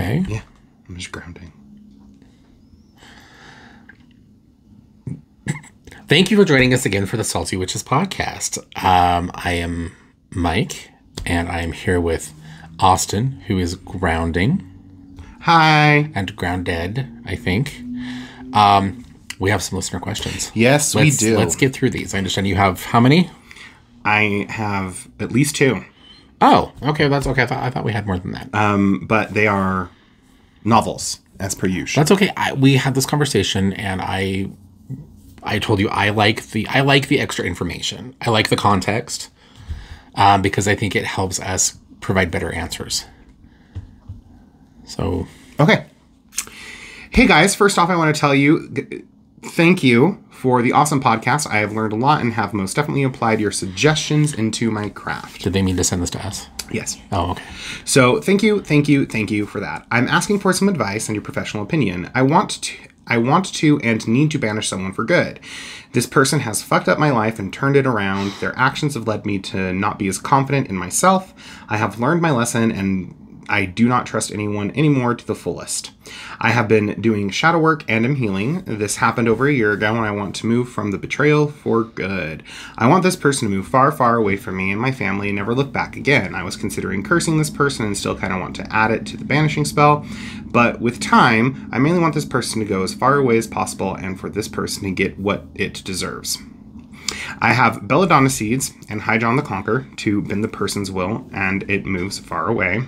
Okay. Yeah, I'm just grounding. Thank you for joining us again for the Salty Witches podcast. Um, I am Mike, and I am here with Austin, who is grounding Hi. and grounded, I think. Um, we have some listener questions. Yes, we Let's, do. let's get through these. I understand you have how many? I have at least two, Oh, okay, that's okay. I thought, I thought we had more than that. um, but they are novels, as per usual. That's okay. I, we had this conversation, and I, I told you I like the I like the extra information. I like the context, um, because I think it helps us provide better answers. So Okay. Hey guys, first off, I want to tell you thank you for the awesome podcast. I have learned a lot and have most definitely applied your suggestions into my craft. did they mean to send this to us? Yes. Oh, okay. So thank you, thank you, thank you for that. I'm asking for some advice and your professional opinion. I want to I want to and need to banish someone for good. This person has fucked up my life and turned it around. Their actions have led me to not be as confident in myself. I have learned my lesson and I do not trust anyone anymore to the fullest. I have been doing shadow work and am healing. This happened over a year ago and I want to move from the betrayal for good. I want this person to move far, far away from me and my family and never look back again. I was considering cursing this person and still kind of want to add it to the banishing spell, but with time, I mainly want this person to go as far away as possible and for this person to get what it deserves. I have Belladonna seeds and High John the Conquer to bend the person's will, and it moves far away.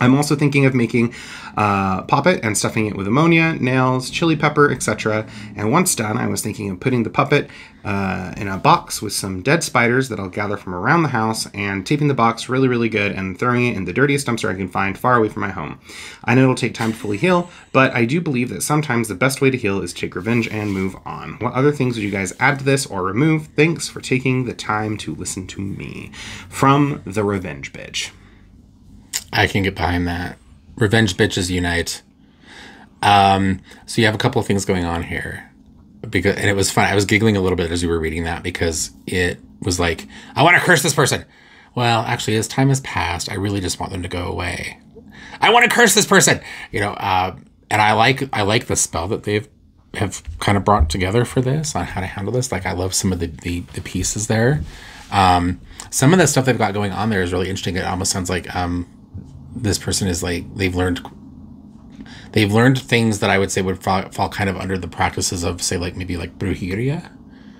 I'm also thinking of making uh, puppet and stuffing it with ammonia, nails, chili pepper, etc. And once done, I was thinking of putting the puppet uh, in a box with some dead spiders that I'll gather from around the house and taping the box really, really good and throwing it in the dirtiest dumpster I can find far away from my home. I know it'll take time to fully heal, but I do believe that sometimes the best way to heal is take revenge and move on. What other things would you guys add to this or remove? Thanks for taking the time to listen to me. From the Revenge Bitch. I can get behind that. Revenge bitches unite. Um, so you have a couple of things going on here, because and it was fun. I was giggling a little bit as you were reading that because it was like, I want to curse this person. Well, actually, as time has passed, I really just want them to go away. I want to curse this person. You know, uh, and I like I like the spell that they've have kind of brought together for this on how to handle this. Like I love some of the the, the pieces there. Um, some of the stuff they've got going on there is really interesting. It almost sounds like um, this person is like they've learned they've learned things that I would say would fall, fall kind of under the practices of say like maybe like brujeria.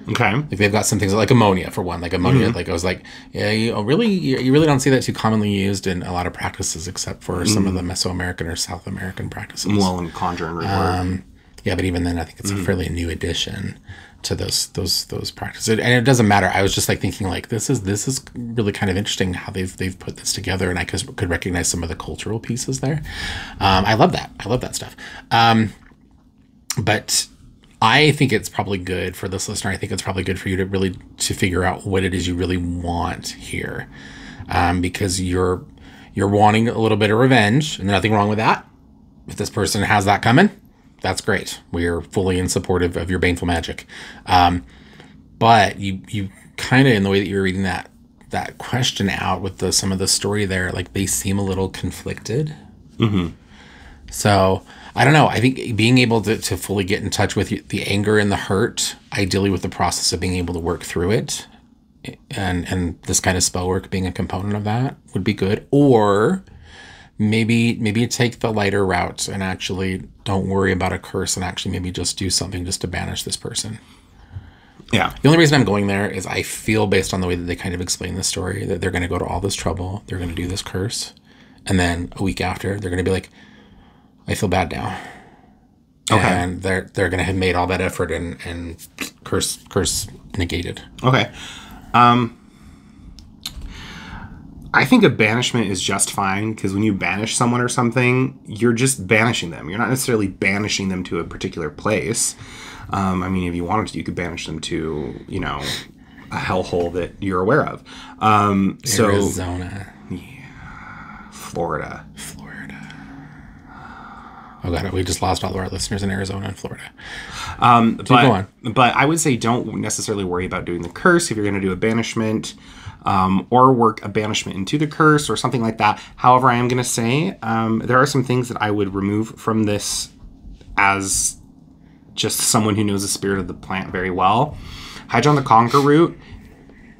Okay. Like they've got some things like ammonia for one. Like ammonia, mm-hmm. like I was like, yeah, you really you, really don't see that too commonly used in a lot of practices except for some of mm-hmm. the Mesoamerican or South American practices. Well, and conjure and. Um, yeah, but even then, I think it's a mm. fairly new addition to those those those practices. And it doesn't matter. I was just like thinking, like this is this is really kind of interesting how they've they've put this together, and I could, could recognize some of the cultural pieces there. Um, I love that. I love that stuff. Um, but I think it's probably good for this listener. I think it's probably good for you to really to figure out what it is you really want here, um, because you're you're wanting a little bit of revenge, and nothing wrong with that. If this person has that coming, that's great. We are fully in supportive of your baneful magic. Um, but you you kind of in the way that you're reading that that question out with the some of the story there, like they seem a little conflicted. So I don't know. I think being able to, to fully get in touch with the anger and the hurt, ideally with the process of being able to work through it, and and this kind of spell work being a component of that would be good. Or maybe maybe take the lighter route and actually don't worry about a curse and actually maybe just do something just to banish this person. yeah. The only reason I'm going there is I feel based on the way that they kind of explain the story that they're going to go to all this trouble, they're going to do this curse, and then a week after they're going to be like, I feel bad now. Okay. And they're they're going to have made all that effort and and curse curse negated. Okay. Um, I think a banishment is just fine because when you banish someone or something, you're just banishing them. You're not necessarily banishing them to a particular place. Um, I mean, if you wanted to, you could banish them to, you know, a hellhole that you're aware of. Um, so, Arizona, yeah, Florida. Florida. Oh god, we just lost all of our listeners in Arizona and Florida. Um, but, go on. but I would say don't necessarily worry about doing the curse if you're going to do a banishment. Um, or work a banishment into the curse or something like that. However, I am going to say um, there are some things that I would remove from this as just someone who knows the spirit of the plant very well. High John the Conquer root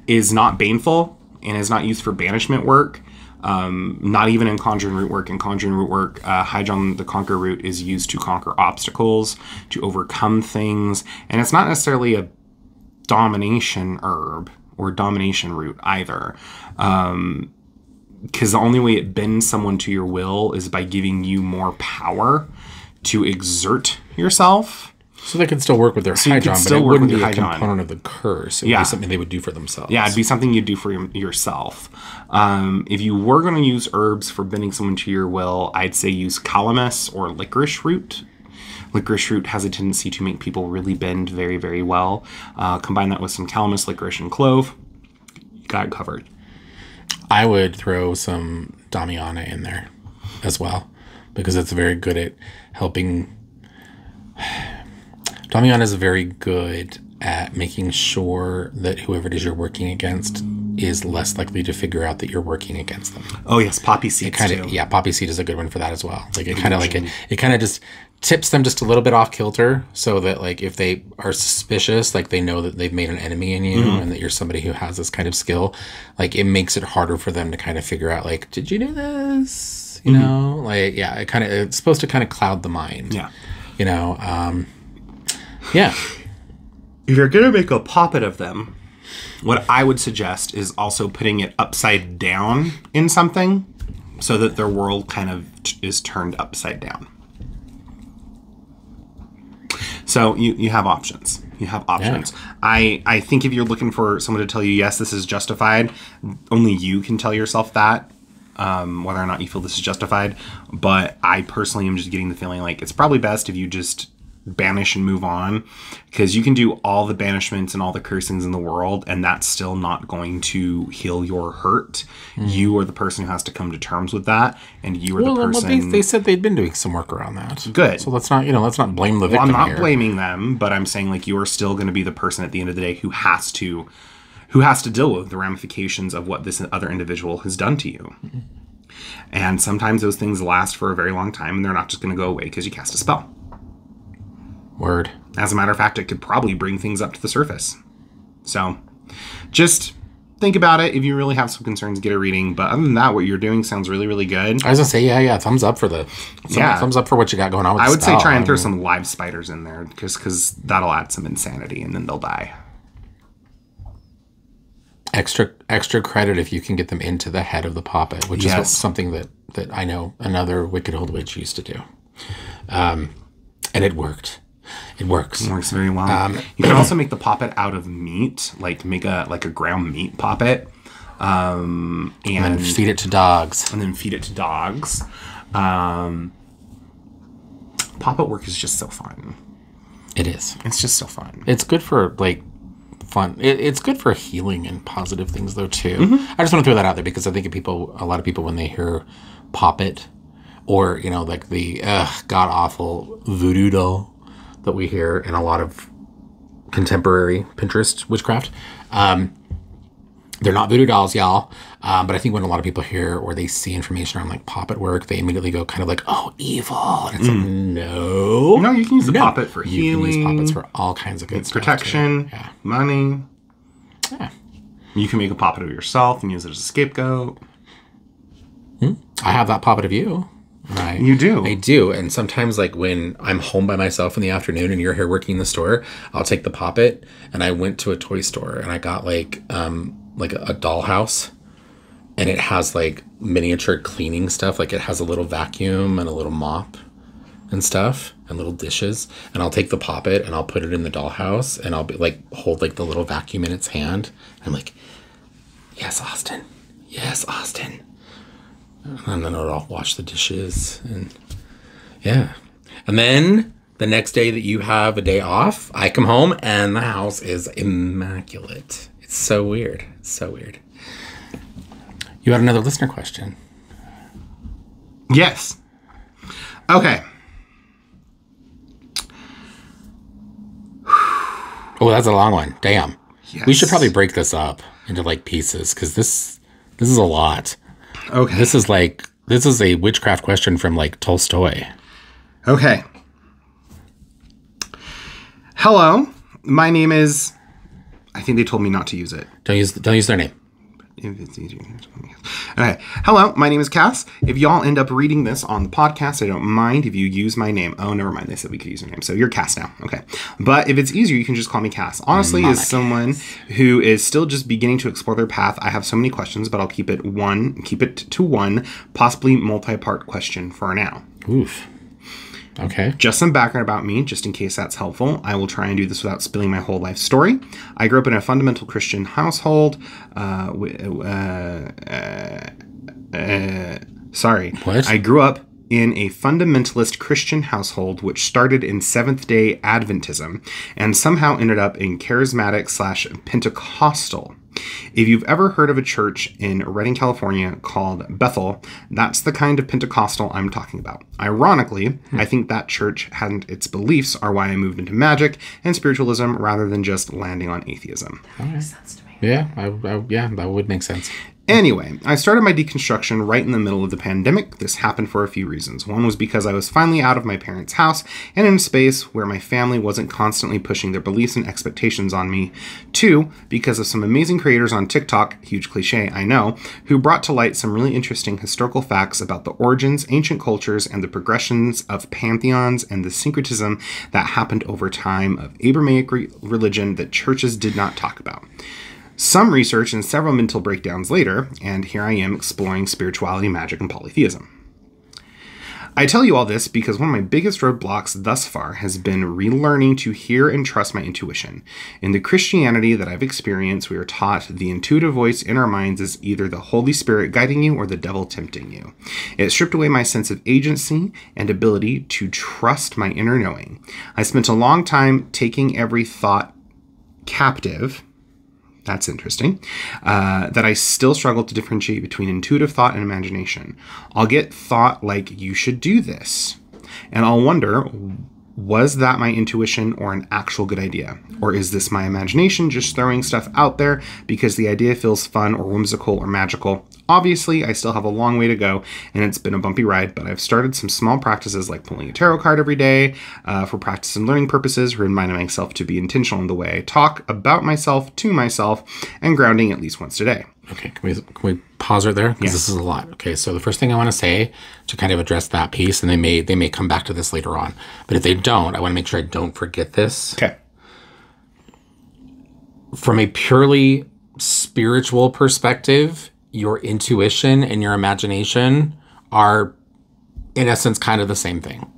is not baneful and is not used for banishment work. Um, not even in Conjuring Root work. In Conjuring Root work, uh, High John the Conquer root is used to conquer obstacles, to overcome things, and it's not necessarily a domination herb or domination root either. Um, because the only way it bends someone to your will is by giving you more power to exert yourself. So they could still work with their could High John, but it wouldn't be a component of the curse. It would Yeah. be something they would do for themselves. Yeah, it'd be something you'd do for yourself. Um, if you were going to use herbs for bending someone to your will, I'd say use calamus or licorice root. Licorice root has a tendency to make people really bend very, very well. Uh, combine that with some calamus, licorice, and clove. You got it covered. I would throw some Damiana in there as well because it's very good at helping. Damiana is very good at making sure that whoever it is you're working against is less likely to figure out that you're working against them. Oh yes, poppy seed. Kind of, yeah. Poppy seed is a good one for that as well. Like it kind of like it, it kind of just tips them just a little bit off kilter, so that like if they are suspicious, like they know that they've made an enemy in you and that you're somebody who has this kind of skill. Like it makes it harder for them to kind of figure out like, did you do this? You know, like yeah, it kind of it's supposed to kind of cloud the mind. Yeah. You know, um, yeah. If you're gonna make a poppet of them, what I would suggest is also putting it upside down in something, so that their world kind of t- is turned upside down. So you, you have options. You have options. I I think if you're looking for someone to tell you yes, this is justified, only you can tell yourself that. Um, whether or not you feel this is justified, but I personally am just getting the feeling like it's probably best if you just banish and move on because you can do all the banishments and all the cursings in the world and that's still not going to heal your hurt mm. you are the person who has to come to terms with that and you are Well, the well, person they, they said they'd been doing some work around that. Good. So let's not, you know, let's not blame the Well, victim I'm not here. blaming them, but I'm saying like you are still going to be the person at the end of the day who has to who has to deal with the ramifications of what this other individual has done to you. Mm-hmm. And sometimes those things last for a very long time and they're not just going to go away because you cast a spell. Word. As a matter of fact, it could probably bring things up to the surface. So, just think about it. If you really have some concerns, get a reading. But other than that, what you're doing sounds really, really good. I was gonna say, yeah, yeah. Thumbs up for the, thumb, Yeah. thumbs up for what you got going on. With I would say try and throw I mean, some live spiders in there because because that'll add some insanity and then they'll die. extra extra credit if you can get them into the head of the poppet, which is Yes. what, something that that I know another wicked old witch used to do, um, and it worked. It works. works very well. Um, you can also make the poppet out of meat, like make a like a ground meat poppet, um, and And feed it to dogs. and then feed it to dogs. Um, poppet work is just so fun. It is. It's just so fun. It's good for like fun. It, it's good for healing and positive things though too. Mm-hmm. I just want to throw that out there because I think people, a lot of people, when they hear poppet or you know like the uh, god awful voodoo doll that we hear in a lot of contemporary Pinterest witchcraft. Um, they're not voodoo dolls, y'all. Um, but I think when a lot of people hear or they see information on like poppet work, they immediately go kind of like, "Oh, evil!" And it's like, no, No, you can use the no. poppet for You can use healing, poppets for all kinds of good protection, Yeah. money. Yeah. You can make a poppet of yourself and use it as a scapegoat. I have that poppet of you. Right. You do. I do. And sometimes, like when I'm home by myself in the afternoon and you're here working in the store, I'll take the poppet and I went to a toy store and I got like um like a, a dollhouse and it has like miniature cleaning stuff. Like it has a little vacuum and a little mop and stuff and little dishes. And I'll take the poppet and I'll put it in the dollhouse and I'll be like hold like the little vacuum in its hand. I'm like, yes, Austin. Yes, Austin and then I'll wash the dishes and yeah. And then the next day that you have a day off, I come home and the house is immaculate. It's so weird. It's so weird. You had another listener question. Yes. Okay. Oh, that's a long one. Damn. Yes. We should probably break this up. into like pieces because this this is a lot. Okay. This is like this is a witchcraft question from like Tolstoy. Okay. Hello, my name is. I think they told me not to use it. Don't use don't use their name. If it's easier. Okay. Hello, my name is Cass. If y'all end up reading this on the podcast, I don't mind if you use my name. Oh, never mind. They said we could use your name. So you're Cass now. Okay. But if it's easier, you can just call me Cass. Honestly, as someone who is still just beginning to explore their path, I have so many questions, but I'll keep it one, keep it to one, possibly multi-part question for now. Oof. Okay. Just some background about me, just in case that's helpful. I will try and do this without spilling my whole life story. I grew up in a fundamental Christian household. Uh, uh, uh, uh, sorry. What? I grew up in a fundamentalist Christian household, which started in Seventh day Adventism and somehow ended up in charismatic slash Pentecostal. If you've ever heard of a church in Redding, California called Bethel, that's the kind of Pentecostal I'm talking about. Ironically, hmm. I think that church and its beliefs are why I moved into magic and spiritualism rather than just landing on atheism. That makes sense to me. Yeah. I, I, yeah. That would make sense. Anyway, I started my deconstruction right in the middle of the pandemic. This happened for a few reasons. One was because I was finally out of my parents' house and in a space where my family wasn't constantly pushing their beliefs and expectations on me. Two, because of some amazing creators on TikTok, huge cliche, I know, who brought to light some really interesting historical facts about the origins, ancient cultures, and the progressions of pantheons and the syncretism that happened over time of Abrahamic re- religion that churches did not talk about some research and several mental breakdowns later, and here I am exploring spirituality, magic, and polytheism. I tell you all this because one of my biggest roadblocks thus far has been relearning to hear and trust my intuition. In the Christianity that I've experienced, we are taught the intuitive voice in our minds is either the Holy Spirit guiding you or the devil tempting you. It stripped away my sense of agency and ability to trust my inner knowing. I spent a long time taking every thought captive that's interesting. Uh, that I still struggle to differentiate between intuitive thought and imagination. I'll get thought like, you should do this. And I'll wonder, was that my intuition or an actual good idea? Or is this my imagination just throwing stuff out there because the idea feels fun or whimsical or magical? Obviously, I still have a long way to go and it's been a bumpy ride, but I've started some small practices like pulling a tarot card every day uh, for practice and learning purposes, reminding myself to be intentional in the way I talk about myself to myself, and grounding at least once a day. Okay, can we, can we pause right there? Because this is a lot. Okay, so the first thing I want to say to kind of address that piece, and they may they may come back to this later on, but if they don't, I want to make sure I don't forget this. Okay. From a purely spiritual perspective, your intuition and your imagination are, in essence, kind of the same thing.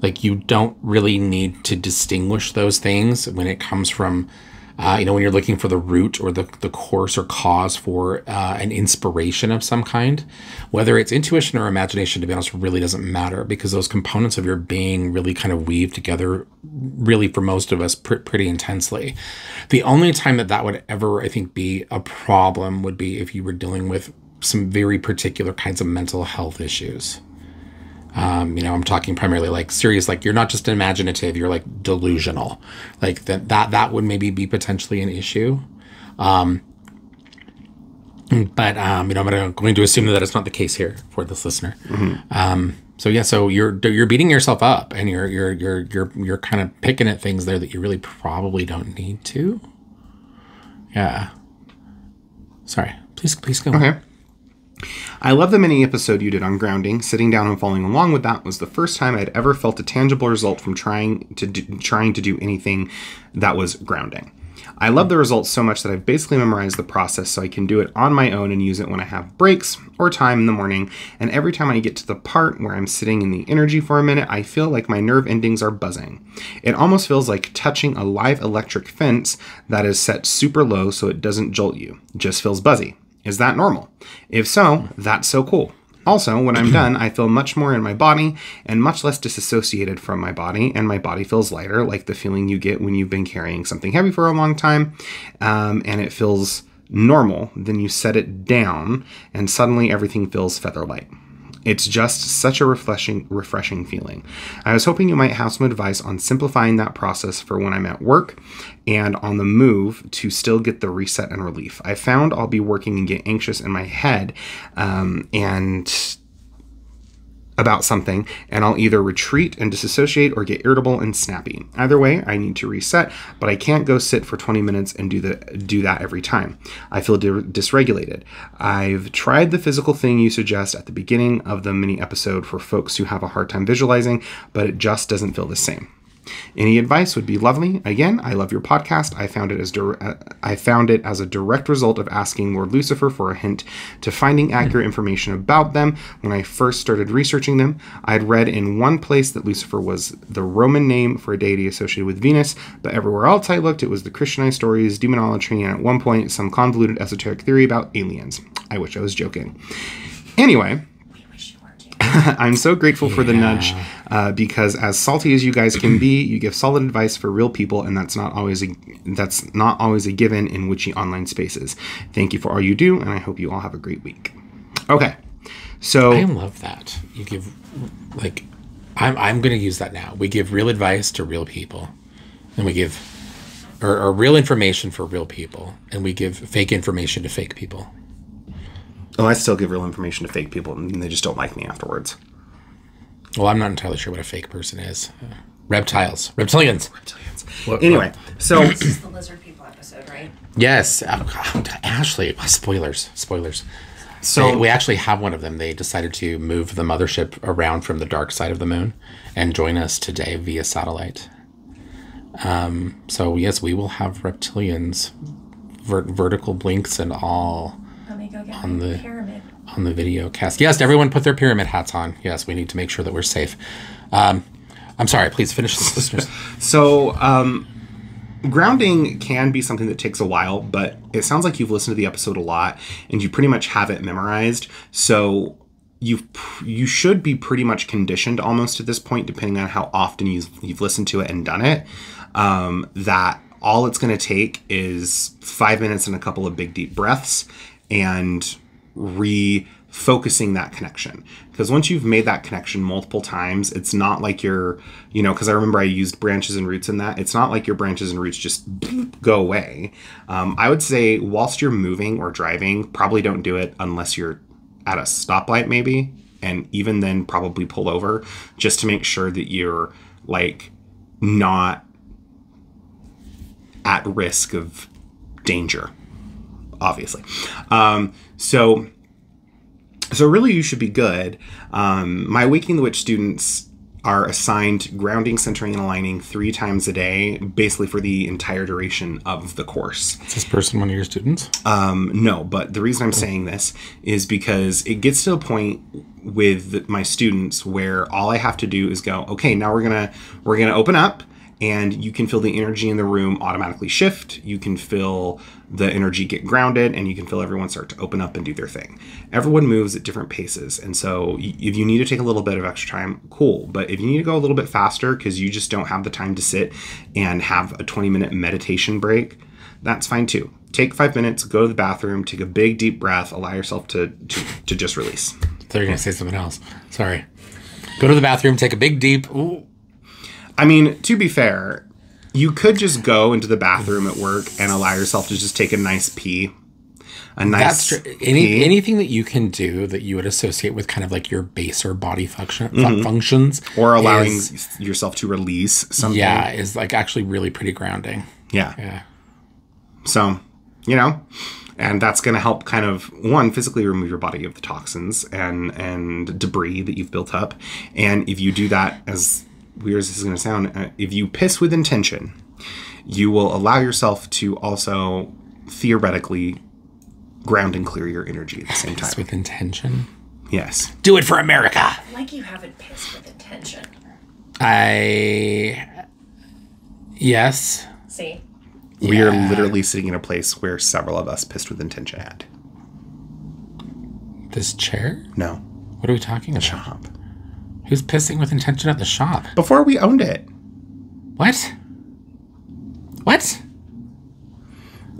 Like you don't really need to distinguish those things when it comes from, uh, you know, when you're looking for the root or the, the course or cause for uh, an inspiration of some kind. Whether it's intuition or imagination, to be honest, really doesn't matter because those components of your being really kind of weave together, really for most of us, pr- pretty intensely. The only time that that would ever, I think, be a problem would be if you were dealing with some very particular kinds of mental health issues. Um, you know, I'm talking primarily like serious, like you're not just imaginative, you're like delusional. Like that that that would maybe be potentially an issue. Um, but um, you know, I'm gonna, assume that it's not the case here for this listener. Um, so yeah, so you're you're beating yourself up, and you're you're you're you're you're kind of picking at things there that you really probably don't need to. Yeah. Sorry. Please please go. Okay. I love the mini episode you did on grounding. Sitting down and following along with that was the first time I'd ever felt a tangible result from trying to do, trying to do anything that was grounding. I love the results so much that I've basically memorized the process so I can do it on my own and use it when I have breaks or time in the morning. And every time I get to the part where I'm sitting in the energy for a minute, I feel like my nerve endings are buzzing. It almost feels like touching a live electric fence that is set super low so it doesn't jolt you. It just feels buzzy. Is that normal? If so, that's so cool. Also, when I'm done, I feel much more in my body and much less disassociated from my body, and my body feels lighter, like the feeling you get when you've been carrying something heavy for a long time, um, and it feels normal. Then you set it down, and suddenly everything feels feather light. It's just such a refreshing, refreshing feeling. I was hoping you might have some advice on simplifying that process for when I'm at work and on the move to still get the reset and relief. I found I'll be working and get anxious in my head, um, and about something and I'll either retreat and disassociate or get irritable and snappy. Either way, I need to reset, but I can't go sit for 20 minutes and do the do that every time. I feel di- dysregulated. I've tried the physical thing you suggest at the beginning of the mini episode for folks who have a hard time visualizing, but it just doesn't feel the same. Any advice would be lovely. Again, I love your podcast. I found it as dir- uh, I found it as a direct result of asking Lord Lucifer for a hint to finding accurate information about them when I first started researching them. I had read in one place that Lucifer was the Roman name for a deity associated with Venus, but everywhere else I looked, it was the Christianized stories, demonology, and at one point some convoluted esoteric theory about aliens. I wish I was joking. Anyway, I'm so grateful for the nudge uh, because as salty as you guys can be, you give solid advice for real people, and that's not always a that's not always a given in witchy online spaces. Thank you for all you do, and I hope you all have a great week. Okay, so I love that. You give, like, I'm, I'm going to use that now. We give real advice to real people, and we give, or, or real information for real people, and we give fake information to fake people. Oh, I still give real information to fake people, and they just don't like me afterwards. Well, I'm not entirely sure what a fake person is. Uh, reptiles, reptilians. What- Anyway, so This is the lizard people episode, right? Yes, oh, God, Ashley. Spoilers, spoilers. so They- we actually have one of them. They decided to move the mothership around from the dark side of the moon and join us today via satellite. Um, so yes, we will have reptilians, ver- vertical blinks and all Let me go get On the- pyramid. on the video cast. Yes, everyone put their pyramid hats on. Yes, we need to make sure that we're safe. Um, I'm sorry. Please finish this, listeners. So, um, grounding can be something that takes a while, but it sounds like you've listened to the episode a lot and you pretty much have it memorized. So, you've you should be pretty much conditioned almost at this point, depending on how often you've you've listened to it and done it. Um, that all it's going to take is five minutes and a couple of big deep breaths and refocusing that connection. Because once you've made that connection multiple times it's not like you're you know because i remember i used branches and roots in that it's not like your branches and roots just go away. Um, i would say whilst you're moving or driving probably don't do it unless you're at a stoplight maybe and even then probably pull over just to make sure that you're like not at risk of danger obviously. Um, so so really you should be good. Um, my waking the witch students are assigned grounding centering and aligning three times a day basically for the entire duration of the course. Is this person one of your students? um, no, but the reason I'm saying this is because it gets to a point with my students where all I have to do is go, okay, now we're gonna we're gonna open up, and you can feel the energy in the room automatically shift. You can feel the energy get grounded, and you can feel everyone start to open up and do their thing. Everyone moves at different paces, and so if you need to take a little bit of extra time, cool. But if you need to go a little bit faster because you just don't have the time to sit and have a 20 minute meditation break, that's fine too. Take five minutes, go to the bathroom, take a big deep breath, allow yourself to to, to just release. They're going to say something else. Sorry. Go to the bathroom, take a big deep. Ooh. I mean, to be fair, you could just go into the bathroom at work and allow yourself to just take a nice pee. A nice That's true. Any pee. anything that you can do that you would associate with kind of like your baser body function fu- mm-hmm. functions, or allowing is- yourself to release something. yeah, is like actually really pretty grounding. Yeah. Yeah. So, you know, and that's going to help kind of one physically remove your body of the toxins and and debris that you've built up. And if you do that as weird as this is going to sound, uh, if you piss with intention, you will allow yourself to also theoretically ground and clear your energy at the same time. With intention. Yes. Do it for America. Like you haven't pissed with intention. I. Yes. See? We are literally sitting in a place where several of us pissed with intention had. This chair? No. What are we talking about? Shop. Who's pissing with intention at the shop? Before we owned it. What? What?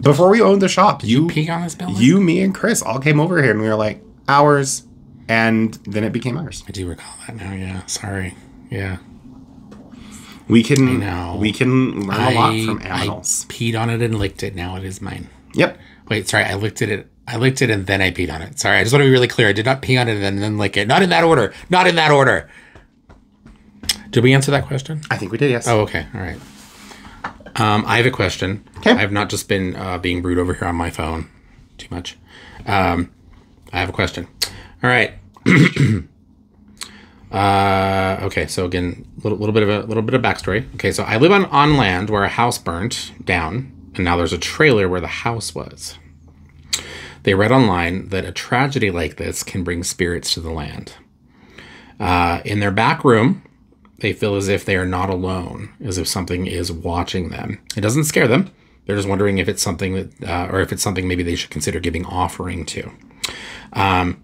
Before we owned the shop. You You pee on this building? you, me, and Chris all came over here and we were like, ours. and then it became ours. I do recall that now. Yeah. Sorry. Yeah. We can I know. we can learn a lot from I peed on it and licked it. Now it is mine. Yep. Wait, sorry. I licked it. I licked it and then I peed on it. Sorry. I just want to be really clear. I did not pee on it and then lick it. Not in that order. Not in that order. Did we answer that question? I think we did. Yes. Oh, okay. All right. Um, I have a question. Okay. I have not just been uh, being rude over here on my phone too much. Um, I have a question. All right. uh, okay. So again, little little bit of a little bit of backstory. Okay. So I live on on land where a house burnt down, and now there's a trailer where the house was. They read online that a tragedy like this can bring spirits to the land. Uh, in their back room, they feel as if they are not alone, as if something is watching them. It doesn't scare them. They're just wondering if it's something that, uh, or if it's something maybe they should consider giving offering to. Um,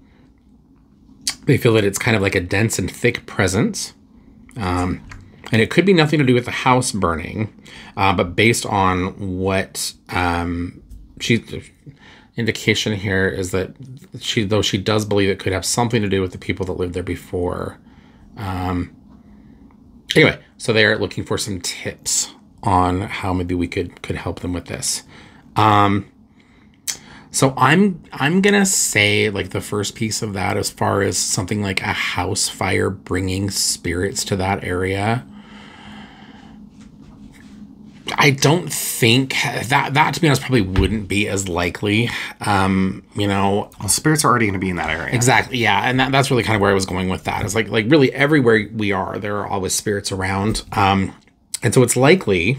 they feel that it's kind of like a dense and thick presence. Um, and it could be nothing to do with the house burning, uh, but based on what um, she indication here is that she, though she does believe it could have something to do with the people that lived there before. Um, anyway, so they're looking for some tips on how maybe we could could help them with this. Um, so I'm I'm gonna say like the first piece of that, as far as something like a house fire bringing spirits to that area. I don't think that that to be honest probably wouldn't be as likely. Um, you know, Well, spirits are already going to be in that area. Exactly. Yeah, and that, that's really kind of where I was going with that. It's like like really everywhere we are, there are always spirits around, um, and so it's likely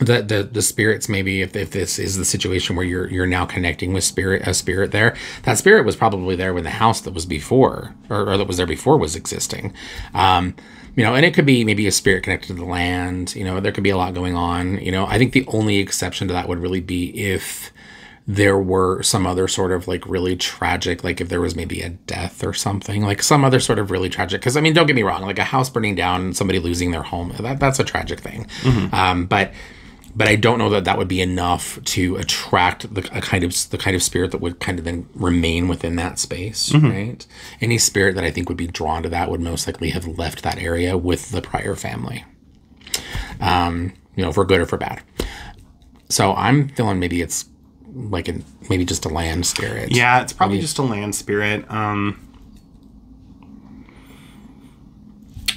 that the the spirits maybe if, if this is the situation where you're you're now connecting with spirit a spirit there, that spirit was probably there when the house that was before or, or that was there before was existing. Um, you know, and it could be maybe a spirit connected to the land. You know, there could be a lot going on. You know, I think the only exception to that would really be if there were some other sort of like really tragic, like if there was maybe a death or something, like some other sort of really tragic. Because I mean, don't get me wrong, like a house burning down and somebody losing their home, that, that's a tragic thing. Um, but but I don't know that that would be enough to attract the a kind of the kind of spirit that would kind of then remain within that space, right? Any spirit that I think would be drawn to that would most likely have left that area with the prior family. Um, you know, for good or for bad. So I'm feeling maybe it's like an maybe just a land spirit. Yeah, it's probably just a land spirit. Um,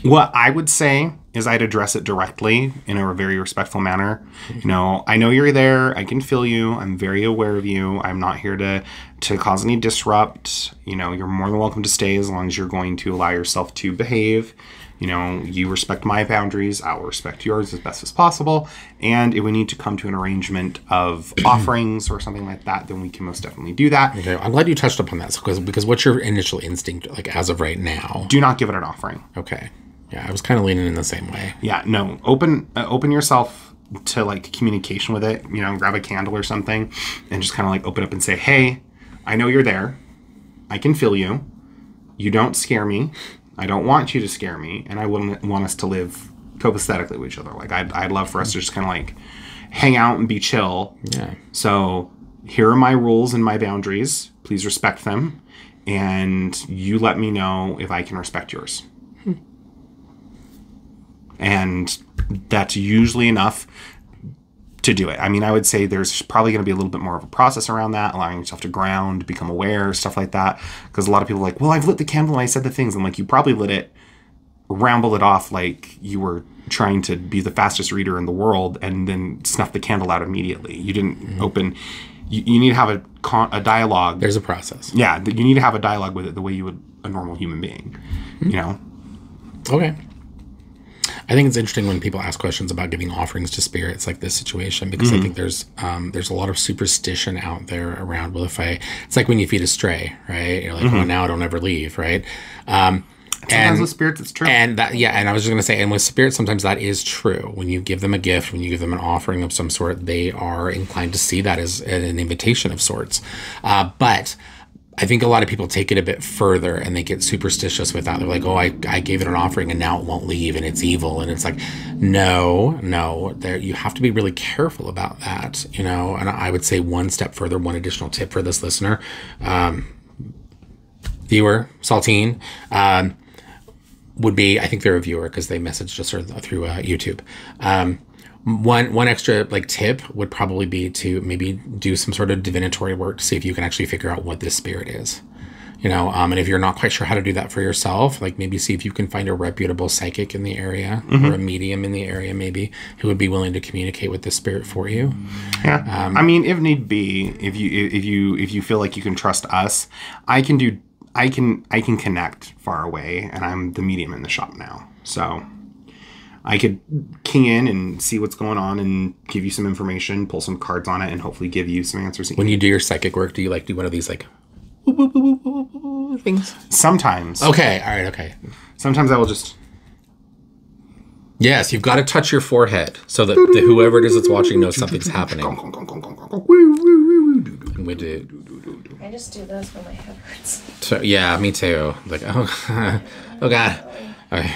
what I would say is I'd address it directly in a very respectful manner. You know, I know you're there. I can feel you. I'm very aware of you. I'm not here to to cause any disrupt. You know, you're more than welcome to stay as long as you're going to allow yourself to behave. You know, you respect my boundaries. I will respect yours as best as possible. And if we need to come to an arrangement of offerings or something like that, then we can most definitely do that. Okay, I'm glad you touched upon that because because what's your initial instinct like as of right now? Do not give it an offering. Okay, yeah, I was kind of leaning in the same way. Yeah, no. Open uh, open yourself to like communication with it. You know, grab a candle or something, and just kind of like open up and say, "Hey, I know you're there. I can feel you. You don't scare me. I don't want you to scare me, and I wouldn't want us to live copacetically with each other. Like I'd, I'd love for us to just kind of like hang out and be chill. Yeah. So here are my rules and my boundaries. Please respect them, and you let me know if I can respect yours. And that's usually enough to do it. I mean, I would say there's probably going to be a little bit more of a process around that, allowing yourself to ground, become aware, stuff like that. Because a lot of people are like, well, I've lit the candle and I said the things. And like, you probably lit it, ramble it off like you were trying to be the fastest reader in the world and then snuff the candle out immediately. You didn't mm-hmm. open, you, you need to have a, con- a dialogue. There's a process. yeah, you need to have a dialogue with it the way you would a normal human being, you hmm. know? Okay. I think it's interesting when people ask questions about giving offerings to spirits like this situation because I think there's um, there's a lot of superstition out there around. Well, if I, it's like when you feed a stray, right? You're like, well, now don't ever leave, right? Um, Sometimes and with spirits, it's true. and that yeah, and I was just gonna say, and with spirits, sometimes that is true. When you give them a gift, when you give them an offering of some sort, they are inclined to see that as an invitation of sorts. Uh, but I think a lot of people take it a bit further and they get superstitious with that. They're like, "Oh, I, I gave it an offering and now it won't leave and it's evil." And it's like, no, no, there you have to be really careful about that, you know. And I would say one step further, one additional tip for this listener. Um, viewer, Saltine, um, would be I think they're a viewer because they messaged us through uh, YouTube. Um, one one extra like tip would probably be to maybe do some sort of divinatory work to see if you can actually figure out what this spirit is. You know, um, and if you're not quite sure how to do that for yourself, like maybe see if you can find a reputable psychic in the area or a medium in the area, maybe who would be willing to communicate with the spirit for you. Yeah. Um, I mean, if need be, if you if you if you feel like you can trust us, I can do I can I can connect far away and I'm the medium in the shop now. So I could key in and see what's going on and give you some information, pull some cards on it and hopefully give you some answers. When you do your psychic work, do you like do one of these like things? sometimes Okay, all right, okay. sometimes I will just Yes, you've got to touch your forehead so that the, whoever it is that's watching knows something's happening. We do. I just do this when my head hurts. So, yeah, me too. Like, oh, oh god. Okay.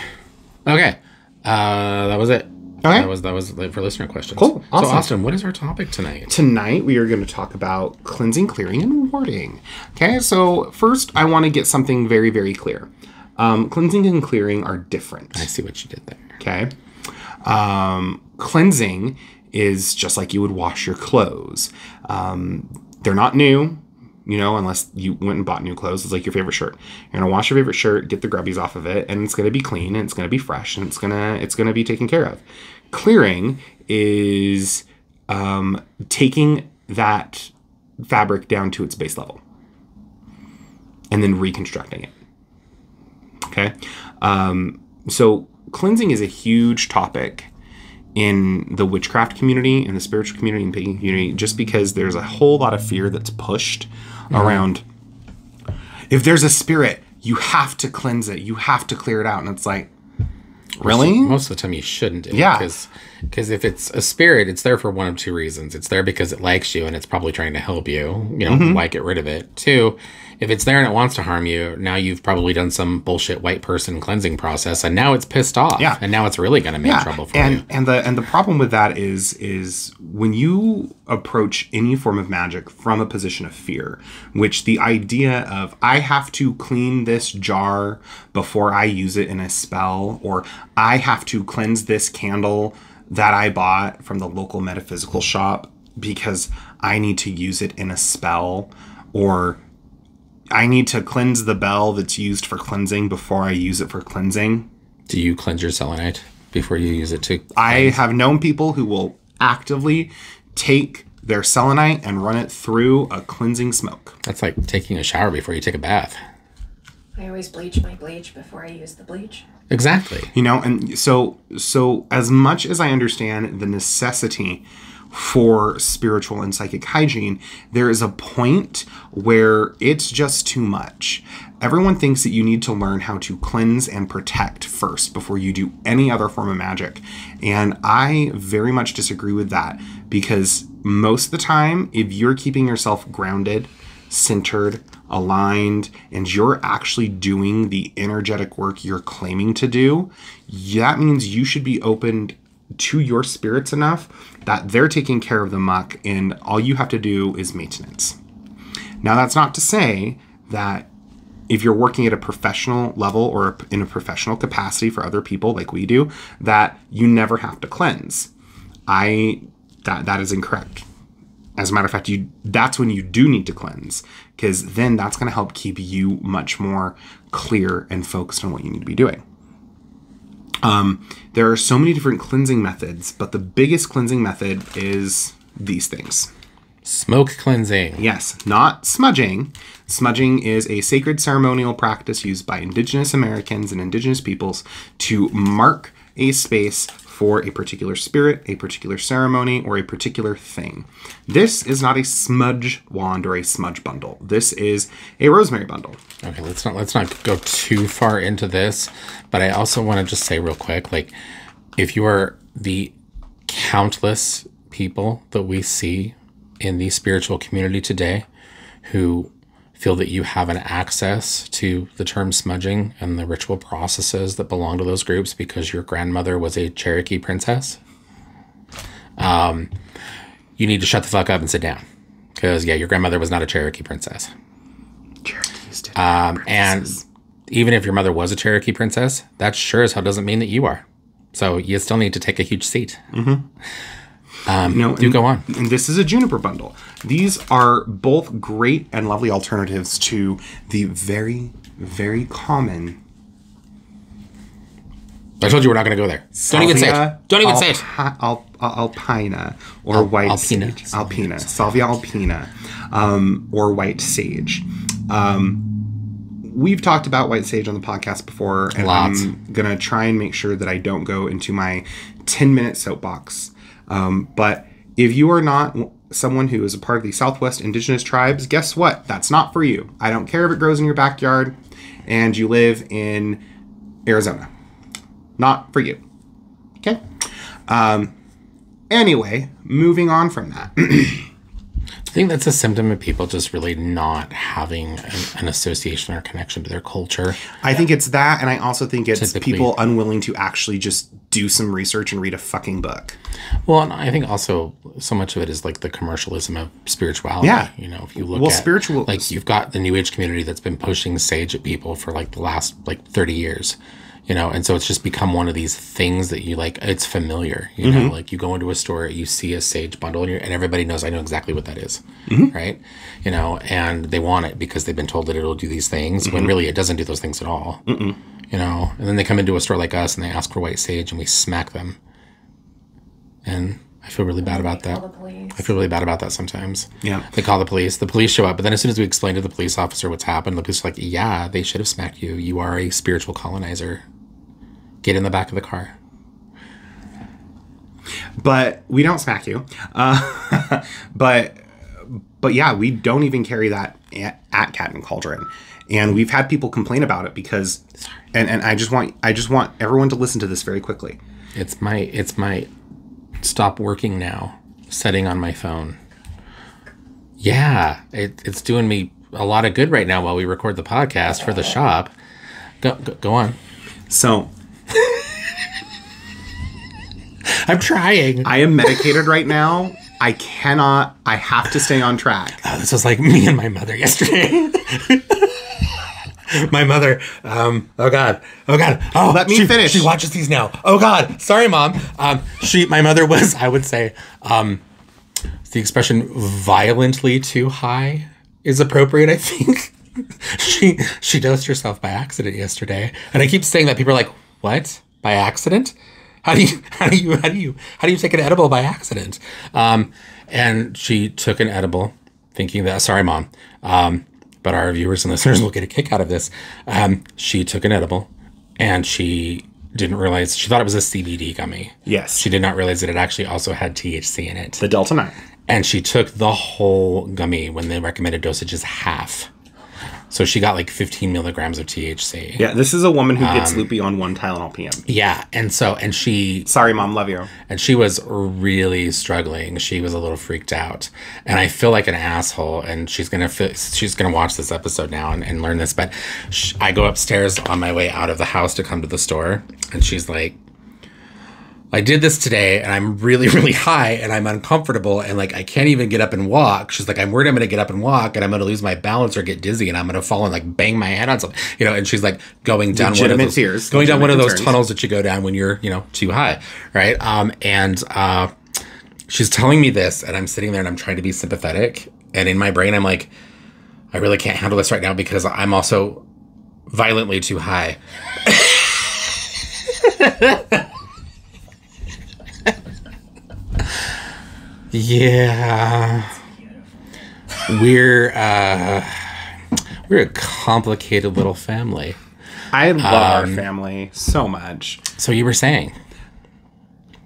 Okay. Uh, that was it. Okay. That was that was it for listener questions. Cool. Awesome. So, Austin, what is our topic tonight? Tonight, we are going to talk about cleansing, clearing, and warding. Okay, so first, I want to get something very, very clear. Um, cleansing and clearing are different. I see what you did there. Okay. Um, cleansing is just like you would wash your clothes. Um, they're not new, you know, unless you went and bought new clothes. It's like your favorite shirt. You're gonna wash your favorite shirt, get the grubbies off of it, and it's gonna be clean and it's gonna be fresh and it's gonna it's gonna be taken care of. Clearing is um, taking that fabric down to its base level and then reconstructing it. Okay. Um, so cleansing is a huge topic in the witchcraft community, in the spiritual community, and pagan community, just because there's a whole lot of fear that's pushed around. If there's a spirit, you have to cleanse it. You have to clear it out, and it's like, really? Most of the time, you shouldn't. Do Yeah. Because because if it's a spirit, it's there for one of two reasons. It's there because it likes you and it's probably trying to help you. You know, Mm-hmm. why get rid of it? Two, if it's there and it wants to harm you, now you've probably done some bullshit white person cleansing process, and now it's pissed off. Yeah. And now it's really going to make trouble for and you. and the and the problem with that is is when you approach any form of magic from a position of fear which the idea of i have to clean this jar before i use it in a spell or i have to cleanse this candle that i bought from the local metaphysical shop because i need to use it in a spell or i need to cleanse the bell that's used for cleansing before i use it for cleansing Do you cleanse your selenite before you use it to? I have known people who will actively take their selenite and run it through a cleansing smoke. That's like taking a shower before you take a bath. I always bleach my bleach before I use the bleach. Exactly. You know, and so so as much as I understand the necessity for spiritual and psychic hygiene, there is a point where it's just too much. Everyone thinks that you need to learn how to cleanse and protect first before you do any other form of magic. And I very much disagree with that because most of the time, if you're keeping yourself grounded, centered, aligned, and you're actually doing the energetic work you're claiming to do, that means you should be opened to your spirits enough that they're taking care of the muck and all you have to do is maintenance. Now, that's not to say that if you're working at a professional level or in a professional capacity for other people like we do, that you never have to cleanse. I that that is incorrect. As a matter of fact, you that's when you do need to cleanse because then that's going to help keep you much more clear and focused on what you need to be doing. Um, there are so many different cleansing methods, but the biggest cleansing method is these things. Smoke cleansing. Yes, not smudging. Smudging is a sacred ceremonial practice used by Indigenous Americans and Indigenous peoples to mark a space for a particular spirit, a particular ceremony, or a particular thing. This is not a smudge wand or a smudge bundle. This is a rosemary bundle. Okay, let's not let's not go too far into this, but I also want to just say real quick, like if you are the countless people that we see in the spiritual community today who feel that you have an access to the term smudging and the ritual processes that belong to those groups because your grandmother was a Cherokee princess, um, you need to shut the fuck up and sit down. Because, yeah, your grandmother was not a Cherokee princess. Cherokees Um, and even if your mother was a Cherokee princess, that sure as hell doesn't mean that you are. So you still need to take a huge seat. No, Do and- go on. And this is a juniper bundle. These are both great and lovely alternatives to the very, very common. I told you we're not going to go there. Don't even say it. Salvia Don't even say it. Al- al- apiana or white apiana. sage. Apiana. Salvia apiana um, or white sage. Um, we've talked about white sage on the podcast before, and Lots. I'm going to try and make sure that I don't go into my 10 minute soapbox. Um, but if you are not someone who is a part of the Southwest indigenous tribes, guess what? That's not for you. I don't care if it grows in your backyard and you live in Arizona. Not for you. Okay. Um, anyway, moving on from that. I think that's a symptom of people just really not having an, an association or connection to their culture. I think it's that, and I also think it's Typically- people unwilling to actually just do some research and read a fucking book. Well, and I think also so much of it is like the commercialism of spirituality. Yeah. You know, if you look Well, at spiritual- like you've got the new age community that's been pushing sage at people for like the last like 30 years. You know, and so it's just become one of these things that you like it's familiar, you Mm-hmm. know, like you go into a store, you see a sage bundle and, you're, and everybody knows I know exactly what that is, Mm-hmm. right? You know, and they want it because they've been told that it'll do these things Mm-hmm. when really it doesn't do those things at all. You know, and then they come into a store like us and they ask for white sage and we smack them. And I feel really bad about that. The police. I feel really bad about that sometimes. Yeah. They call the police. The police show up, but then as soon as we explain to the police officer what's happened, the police are like, "Yeah, they should have smacked you. You are a spiritual colonizer. Get in the back of the car." But we don't smack you. Uh, but but yeah, we don't even carry that at, at Cat and Cauldron, and we've had people complain about it because, and and I just want I just want everyone to listen to this very quickly. It's my it's my stop working now setting on my phone. Yeah, it, it's doing me a lot of good right now while we record the podcast for the shop. Go go, go on. So I'm trying. I am medicated right now. I cannot. I have to stay on track. Oh, this was like me and my mother yesterday. my mother. Um. Oh God. Oh God. Oh, Let me she, finish. She watches these now. Oh God. Sorry, mom. Um. She. My mother was. I would say. Um. The expression "violently too high" is appropriate. I think. she she dosed herself by accident yesterday, and I keep saying that people are like, "What? By accident? How do you how do you how do you how do you take an edible by accident?" Um, and she took an edible, thinking that sorry, mom, um, but our viewers and listeners will get a kick out of this. Um, she took an edible, and she didn't realize she thought it was a CBD gummy. Yes. She did not realize that it actually also had THC in it. The Delta Nine. And she took the whole gummy when the recommended dosage is half. So she got like 15 milligrams of THC. Yeah, this is a woman who gets um, loopy on one Tylenol PM. Yeah, and so and she Sorry, mom. Love you. and she was really struggling. She was a little freaked out, and I feel like an asshole. And she's gonna she's gonna watch this episode now and, and learn this. But sh- I go upstairs on my way out of the house to come to the store, and she's like, "I did this today, and I'm really really high, and I'm uncomfortable, and like I can't even get up and walk." She's like, "I'm worried I'm gonna get up and walk, and I'm gonna lose my balance or get dizzy, and I'm gonna fall and like bang my head on something, you know." And she's like going down one of those fears, going down one of those concerns. tunnels that you go down when you're you know too high, right? Um, and uh, she's telling me this, and I'm sitting there and I'm trying to be sympathetic, and in my brain I'm like, I really can't handle this right now because I'm also violently too high. yeah, we're uh, we're a complicated little family. I love our Um, family so much. So you were saying